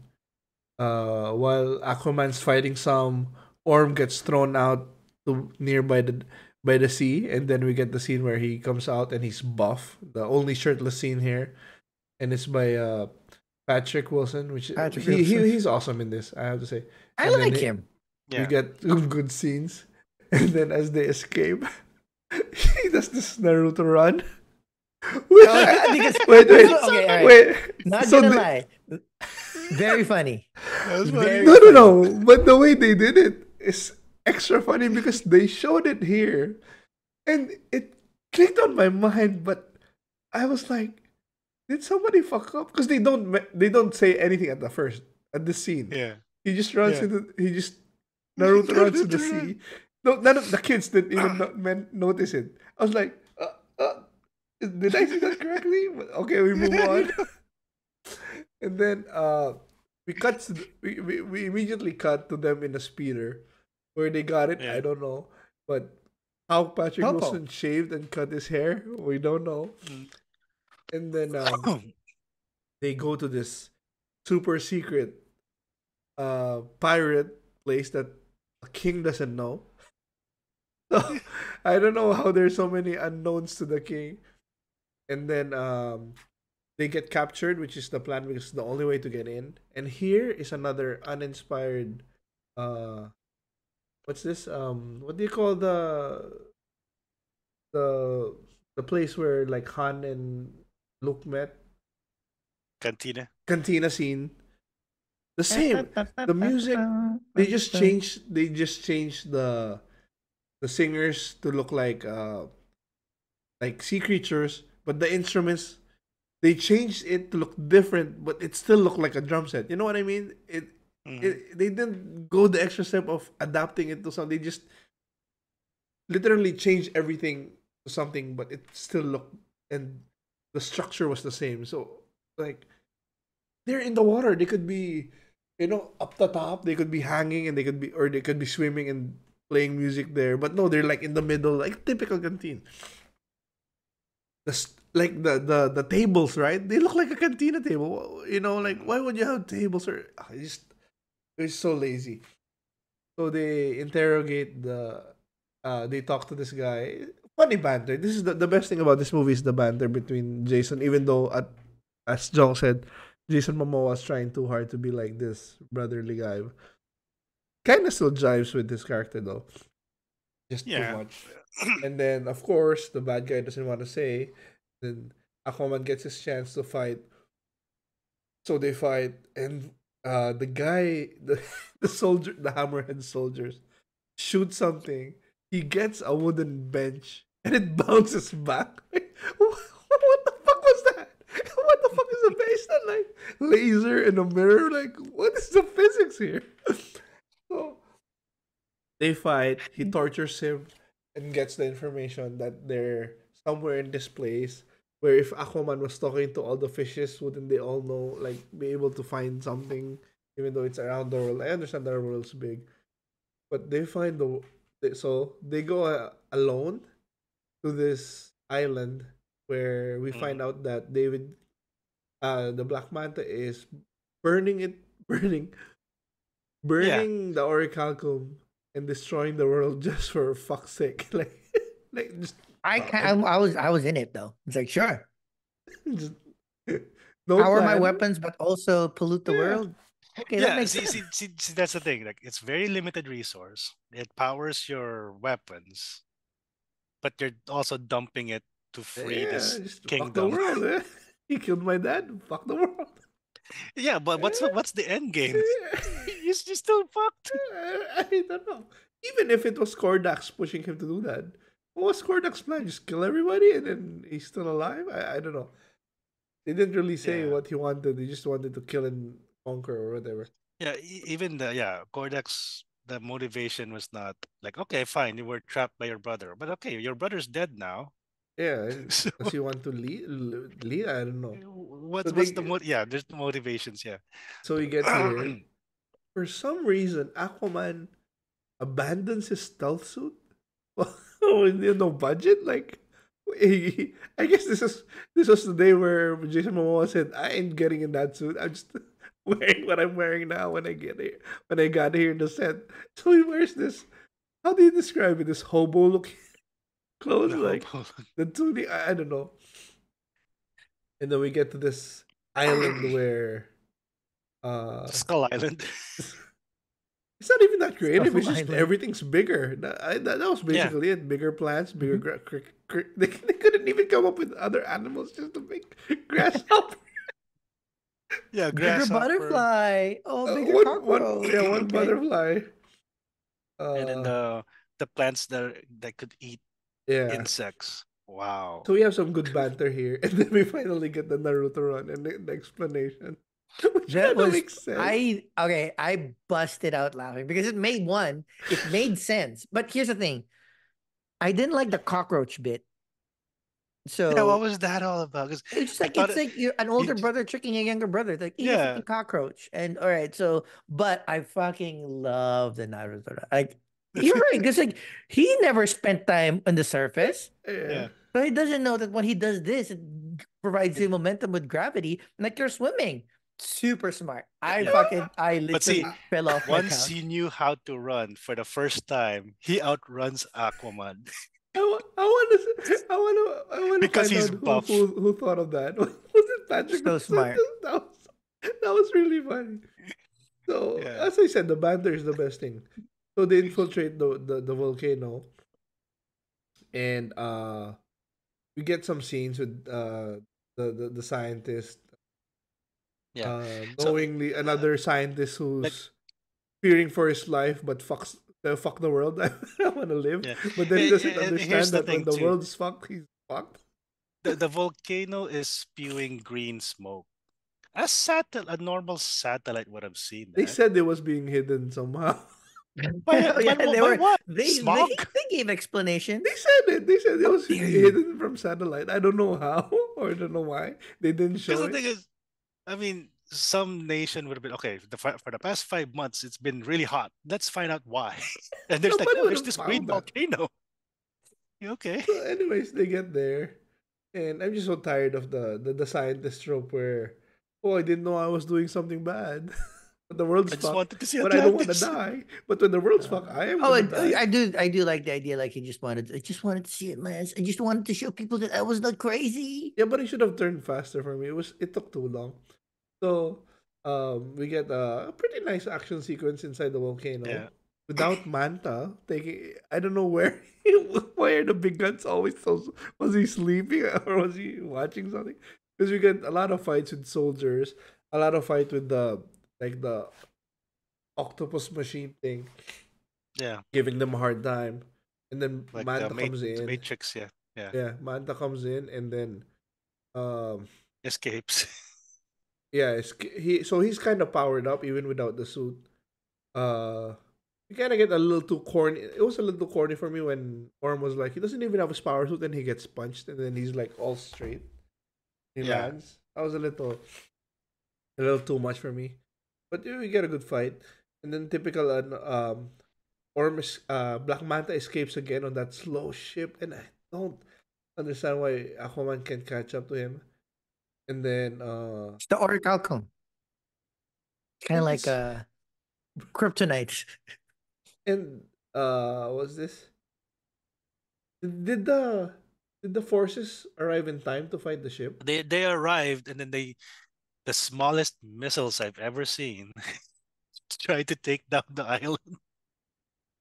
uh, while Aquaman's fighting some, Orm gets thrown out to nearby the by the sea, and then we get the scene where he comes out and he's buff. The only shirtless scene here, and it's by uh Patrick Wilson, which Patrick he, he he's awesome in this. I have to say. I And then like it- him. yeah. You get good scenes, and then as they escape, he does this Naruto run. Wait, because- wait, wait, Okay, all right. wait. Not So gonna the- lie. Very funny. That was Very- funny. No, no, no. But the way they did it is extra funny because they showed it here, and it clicked on my mind. But I was like, did somebody fuck up? Because they don't they don't say anything at the first at the scene. Yeah. He just runs Yeah. into he just Naruto runs to the sea. No, none of the kids didn't even no, men, notice it. I was like, uh, uh, did I see that correctly? But Okay, we move on. and then uh, we cut. To the, we, we we immediately cut to them in a speeder, where they got it. I don't know, but how Patrick Popo. Wilson shaved and cut his hair, we don't know. Mm. And then um, they go to this super secret uh pirate place that a king doesn't know. So I don't know how there's so many unknowns to the king. And then um they get captured, which is the plan because it's the only way to get in. And here is another uninspired uh what's this? Um what do you call the the the place where like Han and Luke met? Cantina. Cantina scene. The same. The music, they just changed they just changed the the singers to look like uh like sea creatures but the instruments they changed it to look different but it still looked like a drum set you know what i mean it Mhm. it, they didn't go the extra step of adapting it to something. They just literally changed everything to something, but it still looked and the structure was the same. So like they're in the water. They could be, you know, up the top. They could be hanging and they could be or they could be swimming and playing music there. But no, they're like in the middle, like typical canteen. The like the the the tables, right? They look like a cantina table. You know, like why would you have tables or ah, it's just it's so lazy. So they interrogate the uh they talk to this guy. Funny banter. This is the, the best thing about this movie is the banter between Jason, even though at as Jong said, Jason Momoa was trying too hard to be like this brotherly guy. Kinda still jives with this character though. Just Yeah. too much. And then of course the bad guy doesn't want to say. Then Aquaman gets his chance to fight. So they fight and uh the guy the, the soldier the hammerhead soldiers shoot something. He gets a wooden bench and it bounces back. what the fuck was that? What the fuck is the base that like laser in a mirror? Like what is the physics here? so they fight, he tortures him and gets the information that they're somewhere in this place where if Aquaman was talking to all the fishes, wouldn't they all know, like, be able to find something, even though it's around the world? I understand that our world's big, but they find the they, so they go uh, alone to this island where we find out that David, uh, the Black Manta is burning it, burning, burning the orichalcum and destroying the world just for fuck's sake, like, like just I can I, I was I was in it though. It's like sure, just no power my weapons, but also pollute the Yeah. world. Okay, that yeah, makes see, sense. see, see, see, that's the thing. Like, it's very limited resource. It powers your weapons, but you're also dumping it to free this just fuck the kingdom. world. Eh? He killed my dad. Fuck the world. Yeah, but what's the, what's the end game? You're still fucked. I don't know. Even if it was Kordax pushing him to do that, what was Kordax's plan? Just kill everybody and then he's still alive? I, I don't know. They didn't really say Yeah. what he wanted. They just wanted to kill and conquer or whatever. Yeah, even the yeah, Kordax. The motivation was not like, okay, fine, you were trapped by your brother, but okay, your brother's dead now. Yeah. So- Does he want to lead? Lead? I don't know. What's So what's they- the mo- yeah? There's the motivations. Yeah. So he gets here. For some reason, Aquaman abandons his stealth suit. Oh, had no budget. Like, he, I guess this is this was the day where Jason Momoa said, "I ain't getting in that suit. I'm just wearing what I'm wearing now when I get here. When I got here in the set." So he wears this. How do you describe it? This hobo looking clothes, The like the tunic. I, I don't know. And then we get to this island where, uh, Skull Island. It's not even that creative. Skull It's just Island. everything's bigger. That, I, that, that was Yeah. basically it. Bigger plants, bigger. Mm-hmm. Gra- cr- cr- they, they couldn't even come up with other animals just to make grasshopper. yeah, Bigger grasshopper. butterfly. Oh, Uh, one, cockroach. one, yeah, one Okay. butterfly. Uh, and then the the plants that that could eat yeah. insects. Wow. So we have some good banter here, and then we finally get the Naruto run and the, the explanation, which That was makes sense. I okay. I busted out laughing because it made one. It made sense, but here's the thing. I didn't like the cockroach bit. So yeah, what was that all about? 'Cause it's just like it's it- like you're an older j- brother tricking a younger brother. It's like Yeah. cockroach. And all right, so but I fucking love the Naruto. Like you're right, because like he never spent time on the surface. yeah. So he doesn't know that when he does this, it provides him momentum with gravity, like you're swimming. Super smart. I Yeah. fucking I But see, fell off once couch. he knew how to run for the first time, he outruns Aquaman. I, I want to. I want to. I want to Because find he's out who, buff. who, who thought of that. Was it Patrick? So smart. That was, that was really funny. So Yeah. as I said, the banter is the best thing. So they infiltrate the the, the volcano, and uh, we get some scenes with uh the the, the scientist. Yeah. Uh, So, knowingly, another scientist who's fearing for his life, but fucks. Uh, fuck the world. I want to live, Yeah. but then he doesn't and understand the that when the too. world's fucked, he's fucked. The, the volcano is spewing green smoke. A satel a normal satellite would have seen that. They said it was being hidden somehow. By, yeah, by, they by were. what? They, they Smog? they gave explanation. They said it. They said it How was dare you. hidden from satellite. I don't know how or I don't know why they didn't Because show the thing it. is, I mean, some nation would have been okay. The, for the past five months, it's been really hot. Let's find out why. And there's Nobody like, oh, there's this green that. volcano. You okay? So anyways, they get there, and I'm just so tired of the the, the scientist trope where, oh, I didn't know I was doing something bad, but the world's I just fucked. wanted to see But I don't want to die. But when the world's fucked, I am. Oh, I, die. I do. I do like the idea. Like he just wanted. I just wanted to see it, man. I just wanted to show people that I was not crazy. Yeah, but it should have turned faster for me. It was it took too long. So um we get a pretty nice action sequence inside the volcano. Yeah. Without Manta taking I don't know where why are the big guns always so was he sleeping or was he watching something? Because we get a lot of fights with soldiers, a lot of fight with the like the octopus machine thing, Yeah, giving them a hard time. And then like Manta the, comes in. Matrix. Yeah, yeah, Yeah, Manta comes in and then um escapes. Yeah, he so he's kind of powered up even without the suit. Uh, you kind of get a little too corny. It was a little too corny for me when Orm was like, he doesn't even have his power suit, and he gets punched, and then he's like all straight. He Yeah. lands. That was a little, a little too much for me. But yeah, we get a good fight, and then typical um, Orm uh Black Manta escapes again on that slow ship, and I don't understand why Aquaman can't catch up to him. And then uh It's the orichalcum. Kind of like It's- uh, kryptonite. And uh what's this? Did did the did the forces arrive in time to fight the ship? they they arrived and then they, the smallest missiles I've ever seen, tried to take down the island.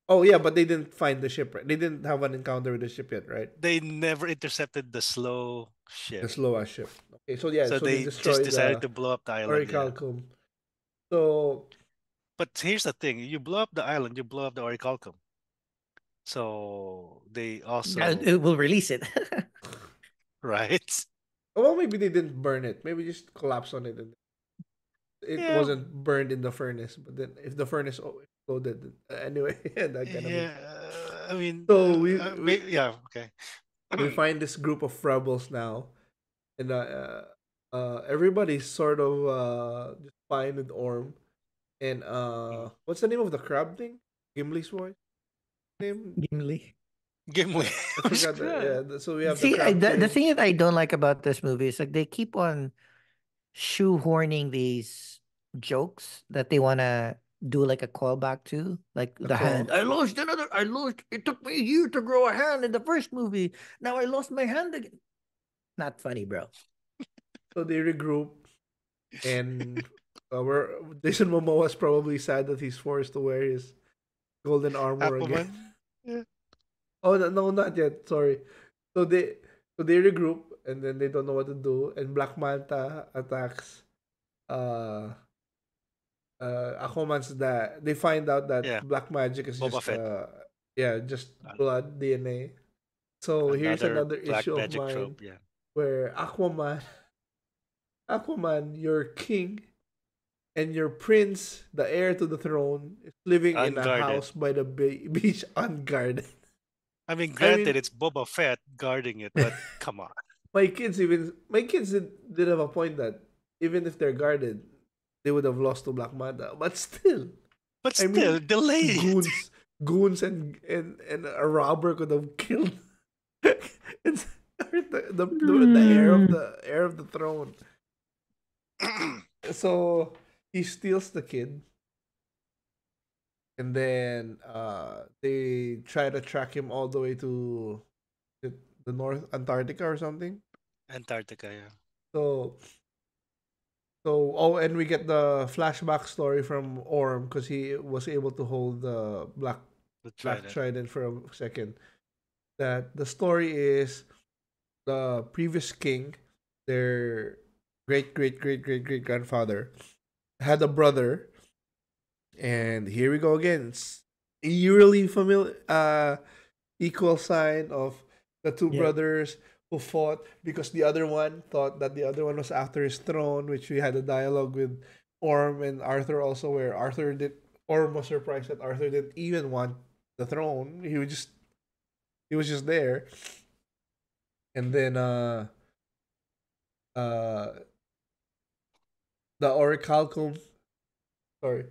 Oh yeah, but they didn't find the ship, right? They didn't have an encounter with the ship yet, right? They never intercepted the slow ship. The slow ass ship. Okay, so yeah, so, so, they, they, just decided the to blow up the island. yeah. So But here's the thing: you blow up the island, you blow up the orichalcum. So they also it will release it. right. Well maybe they didn't burn it. Maybe just collapse on it and it Yeah. wasn't burned in the furnace. But then if the furnace o- exploded uh, anyway, that kind of yeah, uh, I mean, So uh, we- uh, we- yeah, okay. we find this group of rebels now, and uh, uh, everybody's sort of uh, just fine with Orm. And uh, what's the name of the crab thing? Gimli's voice name? Gimli. Gimli. I. Yeah, so we have See, the I, the, the thing. thing that I don't like about this movie is like they keep on shoehorning these jokes that they want to do like a callback to, like A the hand. I lost another. I lost. It took me a year to grow a hand in the first movie. Now I lost my hand again. Not funny, bro. So they regroup, and uh, we're, Jason Momoa is probably sad that he's forced to wear his golden armor again. Aquaman. Oh no, no, not yet. Sorry. So they so they regroup and then they don't know what to do. And Black Manta attacks uh uh Aquaman's dad. They find out that Yeah. black magic is Boba just uh yeah, just blood DNA. So here's another issue of mine trope. Yeah. where Aquaman Aquaman, your king and your prince, the heir to the throne, is living in a house by the beach unguarded. I mean, I granted, mean- it's Boba Fett guarding it, but come on. my kids even my kids did, did have a point that even if they're guarded, they would have lost to Black Manta. But still, But I mean, still, delay it. goons, goons, and and and a robber could have killed it's, the, the, the, the heir of hmm. the heir of the throne. So he steals the kid, and then uh they try to track him all the way to the, the North Antarctica or something. Antarctica, yeah. So, so oh, and we get the flashback story from Orm because he was able to hold the black The black trident. trident for a second. That the story is the previous king, their great great great great great grandfather, had a brother, and here we go again. It's eerily familiar, uh, equal sign of the two Yeah. brothers who fought because the other one thought that the other one was after his throne, which we had a dialogue with Orm and Arthur also, where Arthur did Orm was surprised that Arthur didn't even want the throne. He was just he was just there. And then uh uh the orichalcum sorry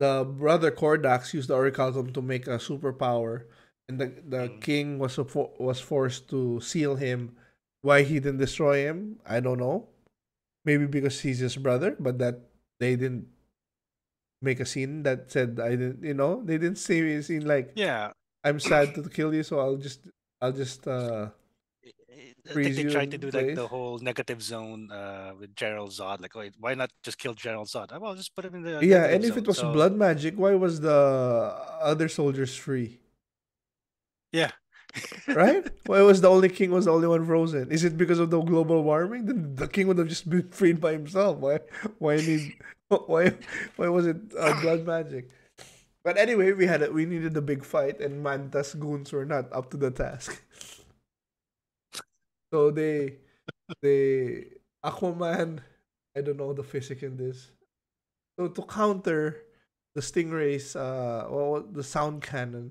the brother Kordax used the orichalcum to make a superpower and the the Mm. king was was forced to seal him why he didn't destroy him i don't know maybe because he's his brother but that they didn't make a scene that said i didn't you know they didn't say a scene like Yeah. i'm sad to kill you so i'll just i'll just uh I think they tried to do in like the whole negative zone uh, with General Zod. Like, wait, why not just kill General Zod? Oh, well, just put him in the yeah and if zone. it was So, blood magic why was the other soldiers free Yeah. right why was the only king was the only one frozen is it because of the global warming then the king would have just been freed by himself why why need why why was it uh, blood magic but anyway we had it we needed a big fight and manta's goons were not up to the task so they they aquaman i don't know the physics in this so to counter the stingrays uh well the sound cannon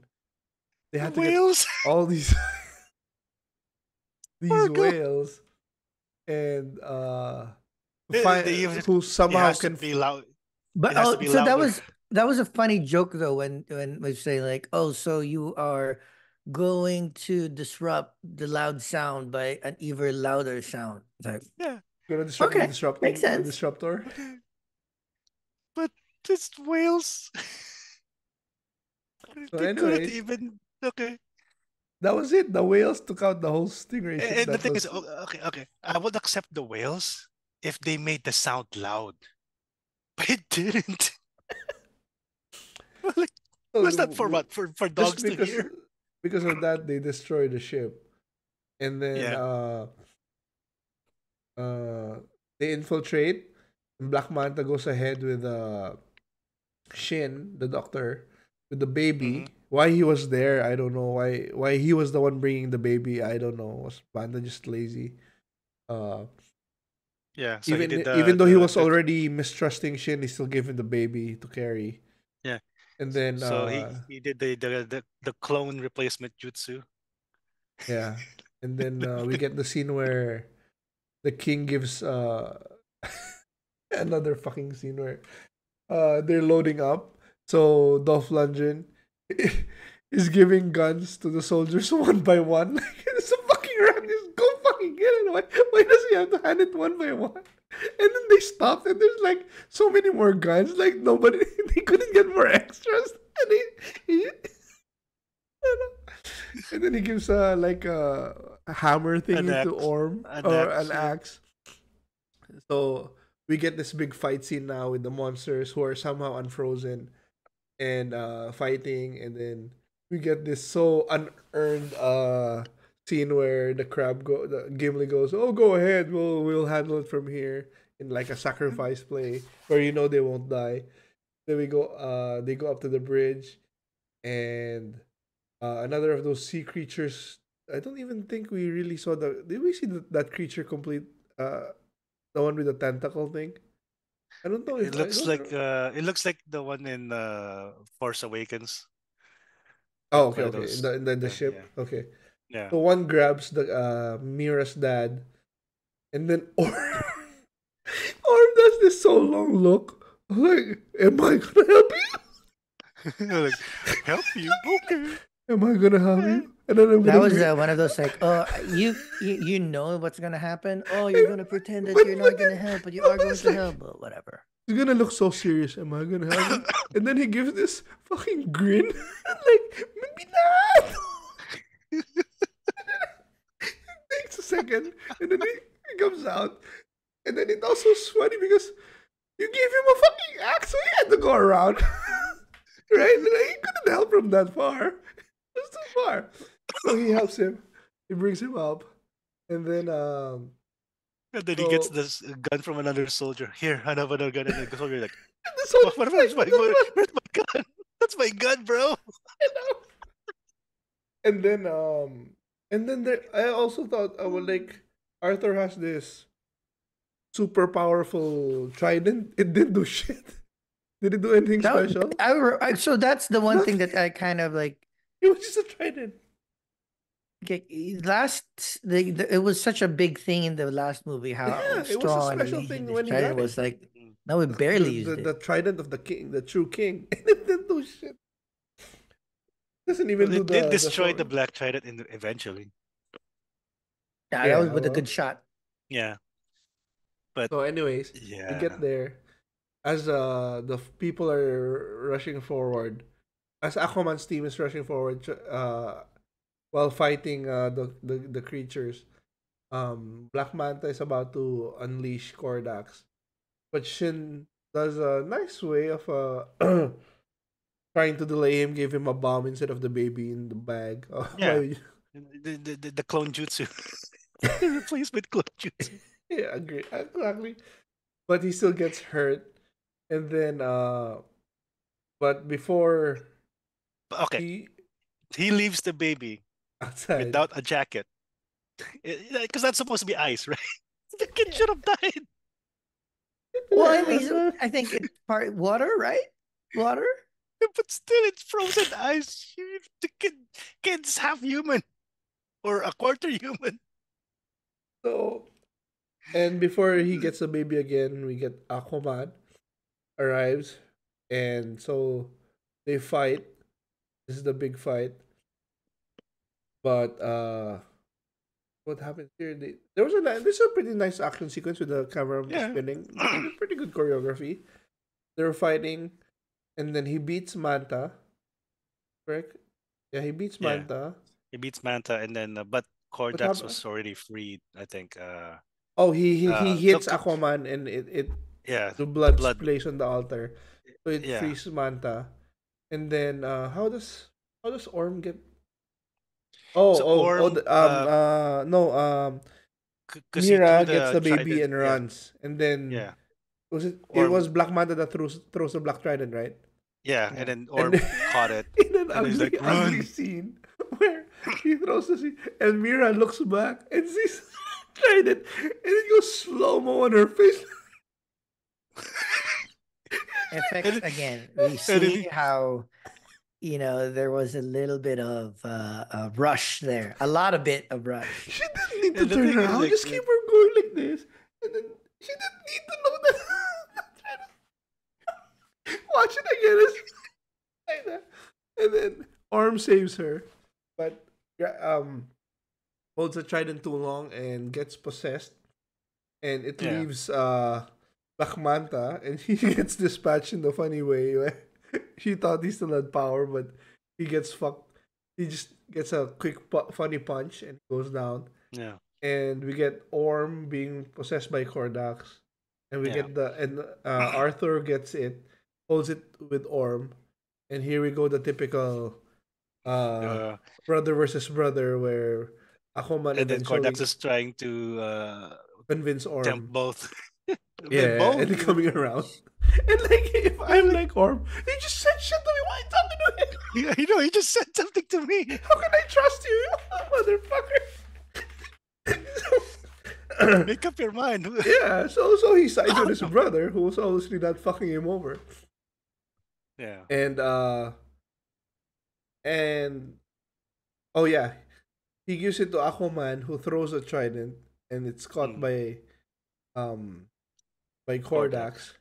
they had to get Whales. all these these Marco. whales and uh They- find they even- who It somehow has to can be loud. But It has oh, to be so that was that was a funny joke though when when we say like, oh, so you are going to disrupt the loud sound by an even louder sound. Like, Yeah. gonna disrupt Okay, the disrupt makes the sense. disruptor But it's whales. So they couldn't even. Okay. that was it the whales took out the whole stingray. And, and the thing was- is, okay, okay, I would accept the whales if they made the sound loud, but it didn't. like, so what's that for? What for? For just dogs to hear? Because of that they destroy the ship and then Yeah. uh uh they infiltrate and black manta goes ahead with uh shin the doctor with the baby Mhm. why he was there i don't know why why he was the one bringing the baby i don't know was manta just lazy uh Yeah. So he even did the- even though he was the- already mistrusting shin he still gave him the baby to carry. And then So uh he, he did the, the the the clone replacement jutsu. Yeah. And then uh, we get the scene where the king gives uh another fucking scene where uh they're loading up. So Dolph Lundgren is giving guns to the soldiers one by one. it's a fucking run. Just go fucking get it. Why, why does he have to hand it one by one? And then they stopped and there's like so many more guns. Like nobody they couldn't get more extras. And he, he and then he gives uh like a, a hammer thing to. Orm An or axe, an yeah. axe. So we get this big fight scene now with the monsters who are somehow unfrozen and uh fighting and then we get this so unearned uh scene where the crab go the Gimli goes, Oh go ahead, we'll we'll handle it from here in like a sacrifice play where you know they won't die. Then we go uh they go up to the bridge and uh, another of those sea creatures. I don't even think we really saw the. Did we see the, that creature complete? Uh, the one with the tentacle thing. I don't know. If, It looks like know. uh, it looks like the one in uh, Force Awakens. oh, okay, okay. In the in the, the yeah, ship. yeah. Okay. Yeah. So one grabs the uh, Mera's dad, and then Orm, Orm does this so long look. I'm like, am I gonna help you? like, help you? Okay. Am I gonna help you? And then I'm that was uh, one of those like, oh, you, you you know what's gonna happen. Oh, you're gonna pretend that you're not gonna help, but you are going to like- help. But whatever. He's gonna look so serious. Am I gonna help him? and then he gives this fucking grin, like maybe not. Takes a second, and then he, he comes out, and then it also funny because you gave him a fucking axe, so he had to go around, right? And he couldn't help from that far. It's too far. So he helps him. He brings him up, and then um. And then he gets this gun from another soldier. Here, I have another gun. And then the soldier like, The soldier- what, where's, my, where- where's my gun? That's my gun, bro. and then um And then there, I also thought, I would like Arthur has this super powerful trident. It didn't do shit. Did it do anything That- special? I, I- so that's the one thing that I kind of like. It was just a trident. Okay, last the, the it was such a big thing in the last movie how Yeah, it was a strong and special he- thing his when he trident got it. was like Mm. no it barely the, used the, it. the trident of the king, the true king. And it didn't do shit. Doesn't even Well, do it the did destroy the sword. Black Trident in the, eventually. yeah, that was yeah, with a good shot. Yeah. But so, anyways, Yeah. we get there as uh the people are rushing forward as aquaman's team is rushing forward uh while fighting uh the the, the creatures um black manta is about to unleash kordax but shin does a nice way of uh trying to delay him give him a bomb instead of the baby in the bag Uh, Yeah. while- The, the, the, the clone jutsu. Replacement clone jutsu. yeah agree exactly but he still gets hurt and then uh but before Okay. he He leaves the baby outside without a jacket. Because that's supposed to be ice, right? The kid should have died. Well, I mean, I think it's part water, right? Water. But still, it's frozen ice. You- The kid, kid's half human. Or a quarter human. so and before he gets the baby again we get aquaman arrives and so they fight this is the big fight but uh what happens here they, there was a this is a pretty nice action sequence with the camera Yeah. spinning pretty, pretty good choreography they were fighting and then he beats manta correct yeah he beats Yeah. manta He beats Manta, and then, uh, but happened- was already freed, I think. Uh, oh he he, he Uh, hits look- aquaman and it, it yeah. the blood, blood. plays on the altar. So it Yeah. frees Manta. And then uh how does how does Orm get Oh, So oh, oh the- um uh, uh no, um Mera threw gets the baby trident, and yeah, runs. And then Yeah. Was it it was Black Manta that throws throws the black trident, right? Yeah, Yeah. and then And then- caught it. in an And he's ugly, like, ugly scene where he throws the scene and Mera looks back and sees trident and it goes slow mo on her face. Effects And- again. We see he- how you know there was a little bit of uh, a rush there, a lot of bit of rush. She didn't need to turn around. like, Just keep her going like this. And then she didn't need to know that. Watch it again. Like that. And then Orm saves her. But yeah, um holds a trident too long and gets possessed. And it Yeah. leaves uh Black Manta and he gets dispatched in the funny way she thought he still had power, but he gets fucked. He just gets a quick pu- funny punch and goes down Yeah. And we get Orm being possessed by Kordax, and we Yeah. get the and uh, Arthur gets it, holds it with Orm, and here we go the typical uh, Uh, brother versus brother where Aquaman and then eventually Kordax is trying to uh, convince Orm. tempt both. yeah, both. and coming around. And like if I'm like Orm, he just said shit to me. Why are you talking to him? Yeah, you know, he just said something to me. How can I trust you, motherfucker? Make up your mind. yeah, so so he sides with his brother, who was obviously not fucking him over. yeah. and uh and oh yeah he gives it to aquaman who throws a trident and it's caught Mm. by um by Kordax.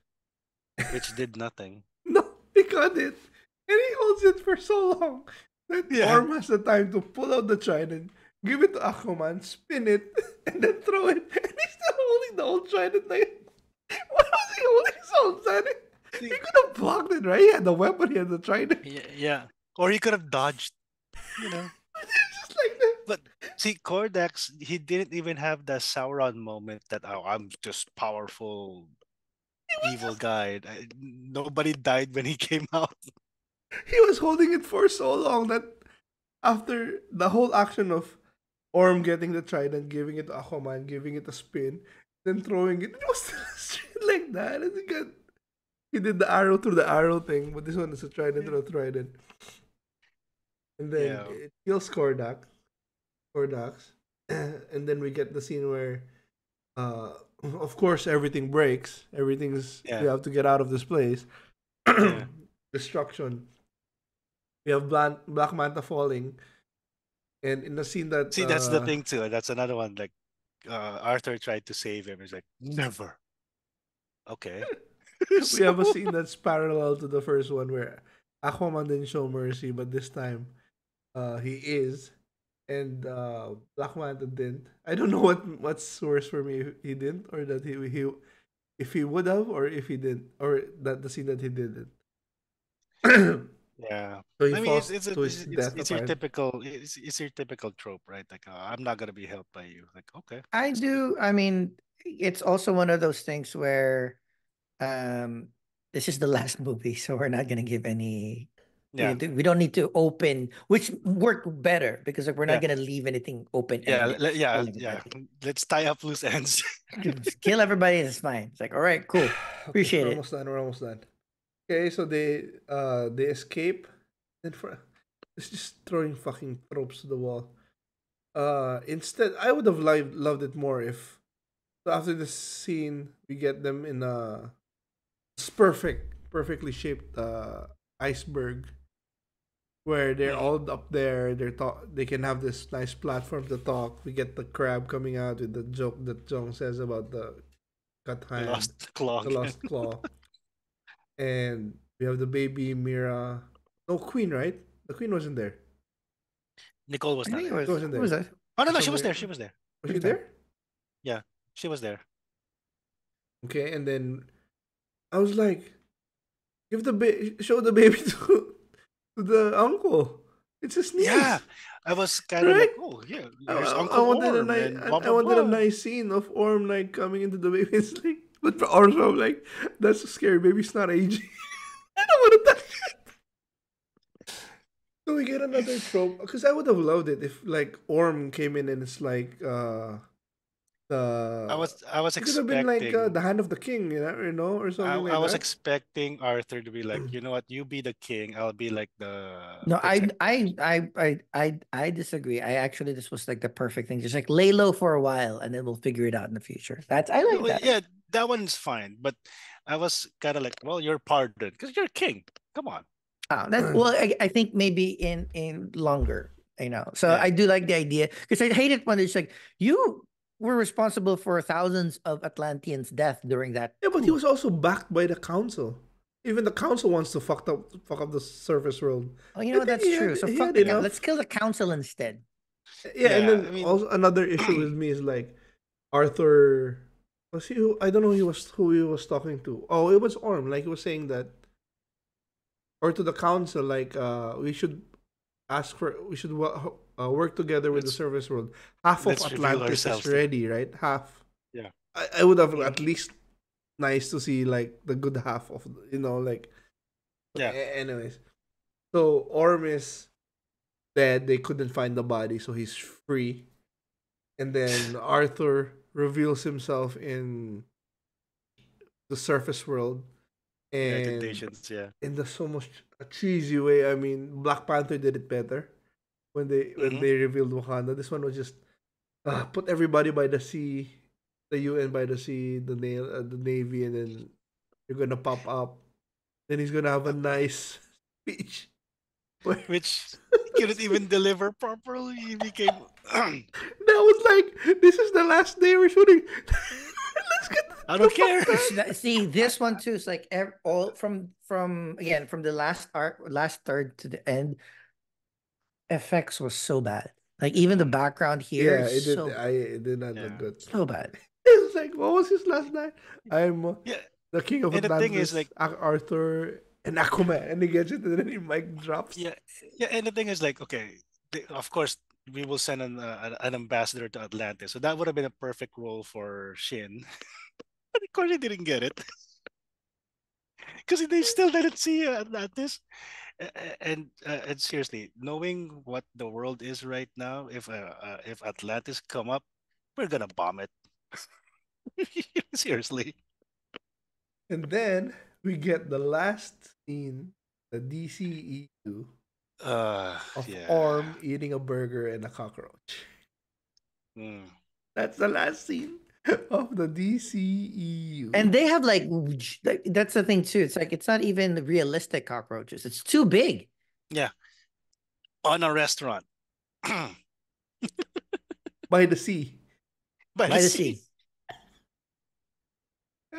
Which did nothing. no he got it and he holds it for so long that Yeah. Orm has the time to pull out the trident give it to aquaman spin it and then throw it and he's still holding the old trident like why was he holding his old trident he could have blocked it right he had the weapon he had the trident Yeah, yeah. Or he could have dodged. You know. just like that But see, Kordax, he didn't even have the Sauron moment that oh, I'm just powerful, evil guy. I- uh, Nobody died when he came out. he was holding it for so long that after the whole action of Orm getting the trident, giving it to Aquaman, giving it a spin, then throwing it, it was still straight like that. And he got he did the arrow through the arrow thing, but this one is a trident through a trident. And then Yeah. it kills Kordax. Kordax, and then we get the scene where, uh, of course, everything breaks. Everything's Yeah. we have to get out of this place. Yeah. Destruction. We have Black, Black Manta falling, and in the scene that See, that's the uh, thing too. That's another one. Like uh, Arthur tried to save him. He's like, never. Okay. we have a scene that's parallel to the first one where Aquaman didn't show mercy, but this time uh, he is, and uh, Black Manta didn't. I don't know what what's worse for me if he didn't or that he he if he would have or if he didn't or that the scene that he didn't. so Yeah. he I mean, it's, it's, a, it's, it's, your typical it's, it's your typical trope, right? Like, uh, I'm not gonna be helped by you. Like, okay. I do. I mean, it's also one of those things where um this is the last movie, so we're not gonna give any Yeah. we, do- we don't need to open which work better because like, we're not Yeah. gonna leave anything open. Yeah. yeah. Yeah. Let's tie up loose ends. Kill everybody it's fine. It's like, all right, cool. Okay, Appreciate we're it. Almost done. We're almost done. Okay, so they uh they escape. Then for it's just throwing fucking tropes to the wall. Uh, instead, I would have loved loved it more if so after this scene we get them in a it's perfect, perfectly shaped uh iceberg where they're all up there. They're talk. They can have this nice platform to talk. We get the crab coming out with the joke that Jong says about the cut The hand lost claw. the lost claw. and we have the baby Mera. No queen, right? The queen wasn't there. Nicole was I not think there. was, wasn't what was that? Oh no, no, she was there. She was there. Was she Okay. there? She was there. Okay, and then I was like, give the ba- show the baby to, to the uncle. It's his niece. Yeah. I was kind of Right? like, oh yeah, I, I- Uncle I wanted a Orm nice, and I, blah, I blah, wanted a nice scene of Orm like coming into the baby. It's like, but for Orm's I'm like, that's scary. Maybe it's not aging. I don't want to touch it. So we get another trope because I would have loved it if like Orm came in and it's like uh the I was I was it could have been like uh, expecting the hand of the king, you know, you know, or I, something like I was that. expecting Arthur to be like, you know what, you be the king, I'll be like the No, I. I, I, I, I, I disagree. I actually, this was like the perfect thing. Just like lay low for a while, and then we'll figure it out in the future. That's I like Well, that. Yeah, that one's fine. But I was kind of like, well, you're pardoned because you're king. Come on. Oh, that's well. I, I think maybe in in longer, you know. So Yeah. I do like the idea because I hate it when it's like you were responsible for thousands of Atlanteans' death during that. Yeah, but he was also backed by the council. Even the council wants to fuck up fuck up the surface world. Oh, you know think that's true. had- So fuck had the coun- Let's kill the council instead. Yeah, and then I mean- also another issue with me is like Arthur was he who I don't know who he was who he was talking to. Oh, it was Orm. Like he was saying that or to the council, like uh we should ask for we should wo- uh, work together with the Let's- service world. Half of Atlantis is ready, right? Half. Yeah. I, I would have at least nice to see like the good half of you know like Yeah. anyways so orm is dead they couldn't find the body so he's free and then arthur reveals himself in the surface world United and Nations, yeah. in the so much a cheesy way i mean black panther did it better when they when Mhm. they revealed wakanda this one was just uh, put everybody by the sea the un by the sea the nail uh, the navy and then you're gonna pop up then he's gonna have a nice speech Which he couldn't even deliver properly. He became that was like this is the last day we're shooting let's get I don't care. Not- See this one too. It's like ev- all from from again from the last art last third to the end. Effects was so bad. Like even the background here yeah is it did so i it did not Yeah. look good so bad. it's like what was his last night i'm uh, Yeah. the king of And the thing Atlantis, is, like- Arthur and Aquaman, and he gets it, and then he mic drops. Yeah, yeah, and the thing is, like, okay, the, of course, we will send an uh, an- an ambassador to Atlantis, so that would have been a perfect role for Shin. but of course, he didn't get it because they still didn't see uh, Atlantis. And uh, and seriously, knowing what the world is right now, if uh, uh, if Atlantis come up, we're gonna bomb it. seriously. And then we get the last scene, the DCEU Uh, of yeah. Orm eating a burger and a cockroach. Mm. That's the last scene of the DCEU. And they have like that's the thing too. It's like it's not even the realistic cockroaches. It's too big. Yeah. On a restaurant. by the sea. By, By the sea. Uh,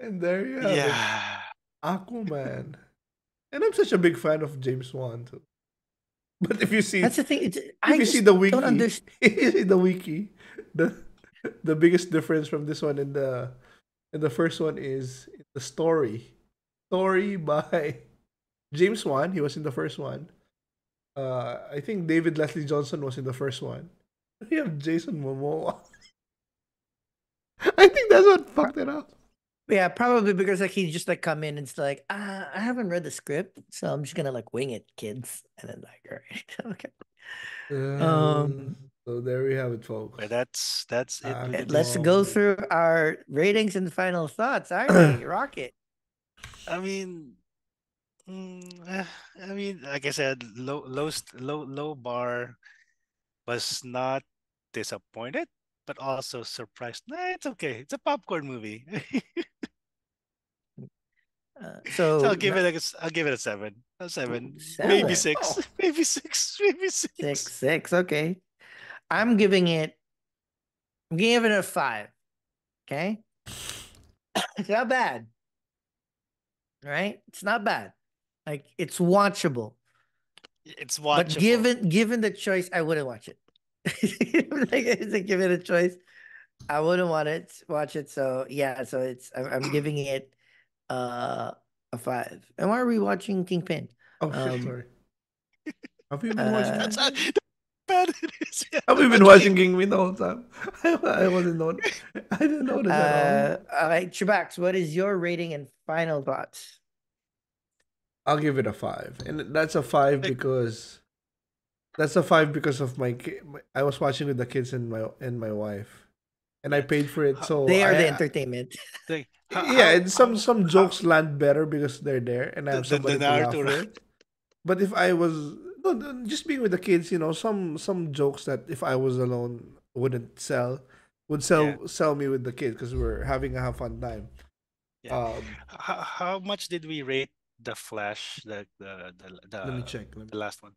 and there you have it. Yeah. Aquaman. And I'm such a big fan of James Wan too. But if you see That's the thing. It's, if I you just see the wiki, don't understand. if you see the wiki, the the biggest difference from this one and the and the first one is the story. Story by James Wan. He was in the first one. Uh, I think David Leslie Johnson was in the first one. We have Jason Momoa. I think that's what fucked it up. Yeah, probably because like he just like come in and it's like, uh, I haven't read the script, so I'm just gonna like wing it, kids. And then like, all right, okay. Um, so there we have it, folks. But that's that's it. Uh, with And the Let's go through our ratings and final thoughts. Aren't we? Rocket. I mean, mm, eh, I mean, like I said, low, low, low, low bar was not disappointed, but also surprised. Nah, it's okay. It's a popcorn movie. Uh, so, so I'll give no- it. Like a s- I'll give it a seven. A seven, seven. maybe six, Oh. maybe six, maybe six. six, six. Okay, I'm giving it. I'm giving it a five. Okay, it's not bad. Right? It's not bad. Like it's watchable. It's watchable. But given given the choice, I wouldn't watch it. like it's a given a choice, I wouldn't want it watch it. So yeah, so it's I'm, I'm giving it uh a five. And why are we watching Kingpin? Oh Um, sorry. Have you been watching? uh, that's how that's how bad it is. Yeah, Have we been watching Kingpin the whole time? I, I wasn't know. I didn't notice at Uh, all right, Chubax, what is your rating and final thoughts? I'll give it a five, and that's a five because that's a five because of my, ki- my. I was watching with the kids and my and my wife, and I paid for it. So They are I, the entertainment. Like, how- yeah, and some how- some how- jokes land better because they're there, and I the, have the, the somebody to laugh with. But if I was no, just being with the kids, you know, some some jokes that if I was alone wouldn't sell, would sell Yeah. sell me with the kids because we're having a have fun time. Yeah. Um, how, how much did we rate the Flash? The the the, the let me check. Let me. the last one.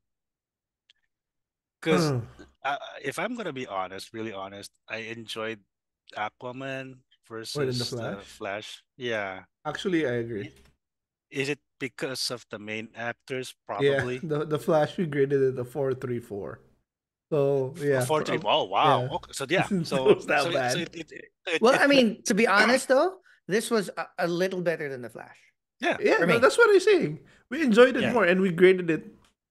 Because Uh, uh, if I'm gonna be honest, really honest, I enjoyed Aquaman versus the the Flash? Flash. Yeah. actually, I agree. Is it because of the main actors? Yeah, Probably. the the Flash we graded it a four three four. So yeah, Four, three. um, Oh wow. yeah. Okay. So yeah. It So was that so, bad. so it, it, it, it- Well, I mean, to be honest though, this was a, a little better than the Flash. yeah. yeah, for no, that's what I'm saying. We enjoyed it Yeah. more, and we graded it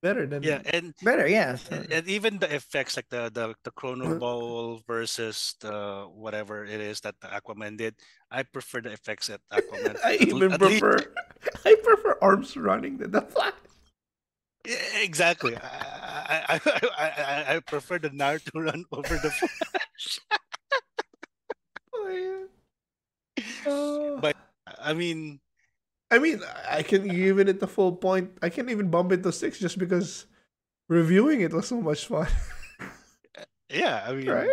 better than Yeah, and Better, yeah. and, and even the effects like the the the chrono ball versus the whatever it is that the Aquaman did, I prefer the effects at Aquaman. I At even at least- prefer I prefer arms running than the Flash. Yeah, exactly. I, I, I, I, I- prefer the Naruto run over the Flash. Oh, yeah. Uh, But I mean, I mean, I can give it the full point. I can't even bump it to six just because reviewing it was so much fun. yeah, I mean, right?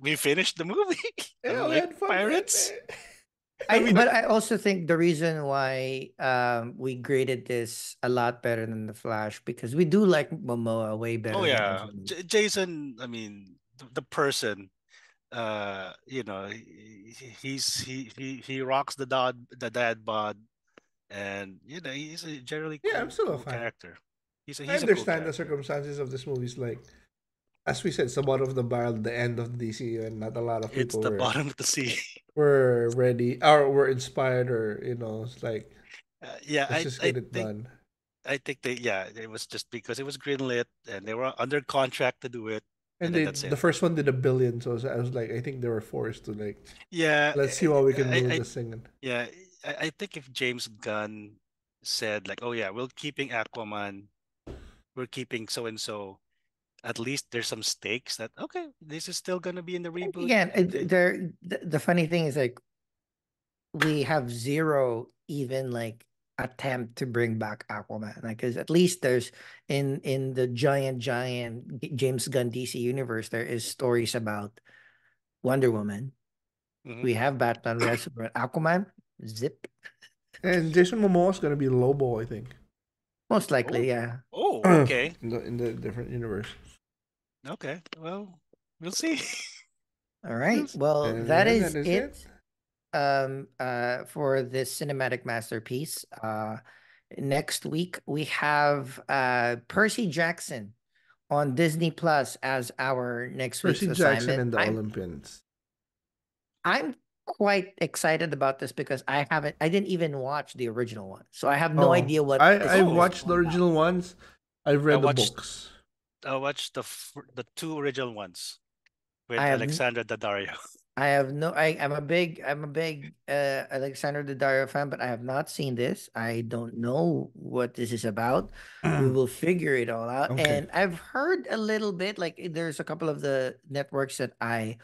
we finished the movie. Yeah, we had fun. pirates. I, mean- but I also think the reason why um we graded this a lot better than the Flash because we do like Momoa way better. Oh yeah, Ezra J- Jason. I mean, the, the person. Uh, you know, he, he- he's he he he rocks the dad the dad bod, and you know he's a generally Yeah, cool, I'm still a cool fan. character. He's a I he's cool understand the character. circumstances of this movie. Is like, as we said, it's the bottom of the barrel, the end of the DCU, and not a lot of people. It's the were, bottom of the sea. were ready or were inspired, or you know, it's like Uh, yeah, let's I, just I it think done. I think they yeah it was just because it was greenlit and they were under contract to do it. And and they, the first one did a billion, so I was like, I think they were forced to like, Yeah, let's see what we can I- do with I- this thing. Yeah, I, I think if James Gunn said like, "Oh yeah, we're keeping Aquaman, we're keeping so and so," at least there's some stakes that okay, this is still gonna be in the reboot. Again, there the, the funny thing is like we have zero even like attempt to bring back Aquaman. Like, cause at least there's in in the giant giant James Gunn DC universe, there is stories about Wonder Woman. Mhm. We have Batman, we have Superman, Aquaman, zip. And Jason Momoa is gonna be Lobo, I think, Most likely, yeah. Oh, okay. in the in the different universe. Okay. Well, we'll see. All right. Well, And that yeah, is that is it. it. Um, uh, for this cinematic masterpiece. Uh, next week we have uh Percy Jackson on Disney Plus as our next Percy week's Jackson assignment. and the I'm, Olympians. I'm quite excited about this because I haven't, I didn't even watch the original one, so I have no Oh, idea what. I I watched the all about. original ones. I've read the watched- books. I watched the the two original ones with I have n- Daddario. I have no. I I'm a big I'm a big uh Alexandra Daddario fan, but I have not seen this. I don't know what this is about. we will figure it all out. Okay. And I've heard a little bit. Like there's a couple of the networks that I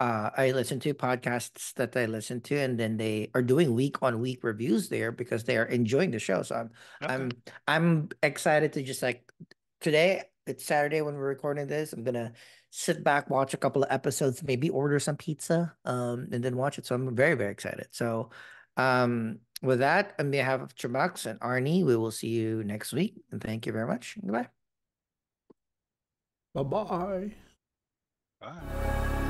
uh I listen to podcasts that I listen to, and then they are doing week on week reviews there because they are enjoying the show. So I'm Okay. I'm I'm excited to just like today. It's Saturday when we're recording this. I'm gonna sit back, watch a couple of episodes, maybe order some pizza, um, and then watch it. So I'm very, very excited. So um with that, on behalf of Chubax and Arnie, we will see you next week. And thank you very much. Goodbye. Bye bye. Bye.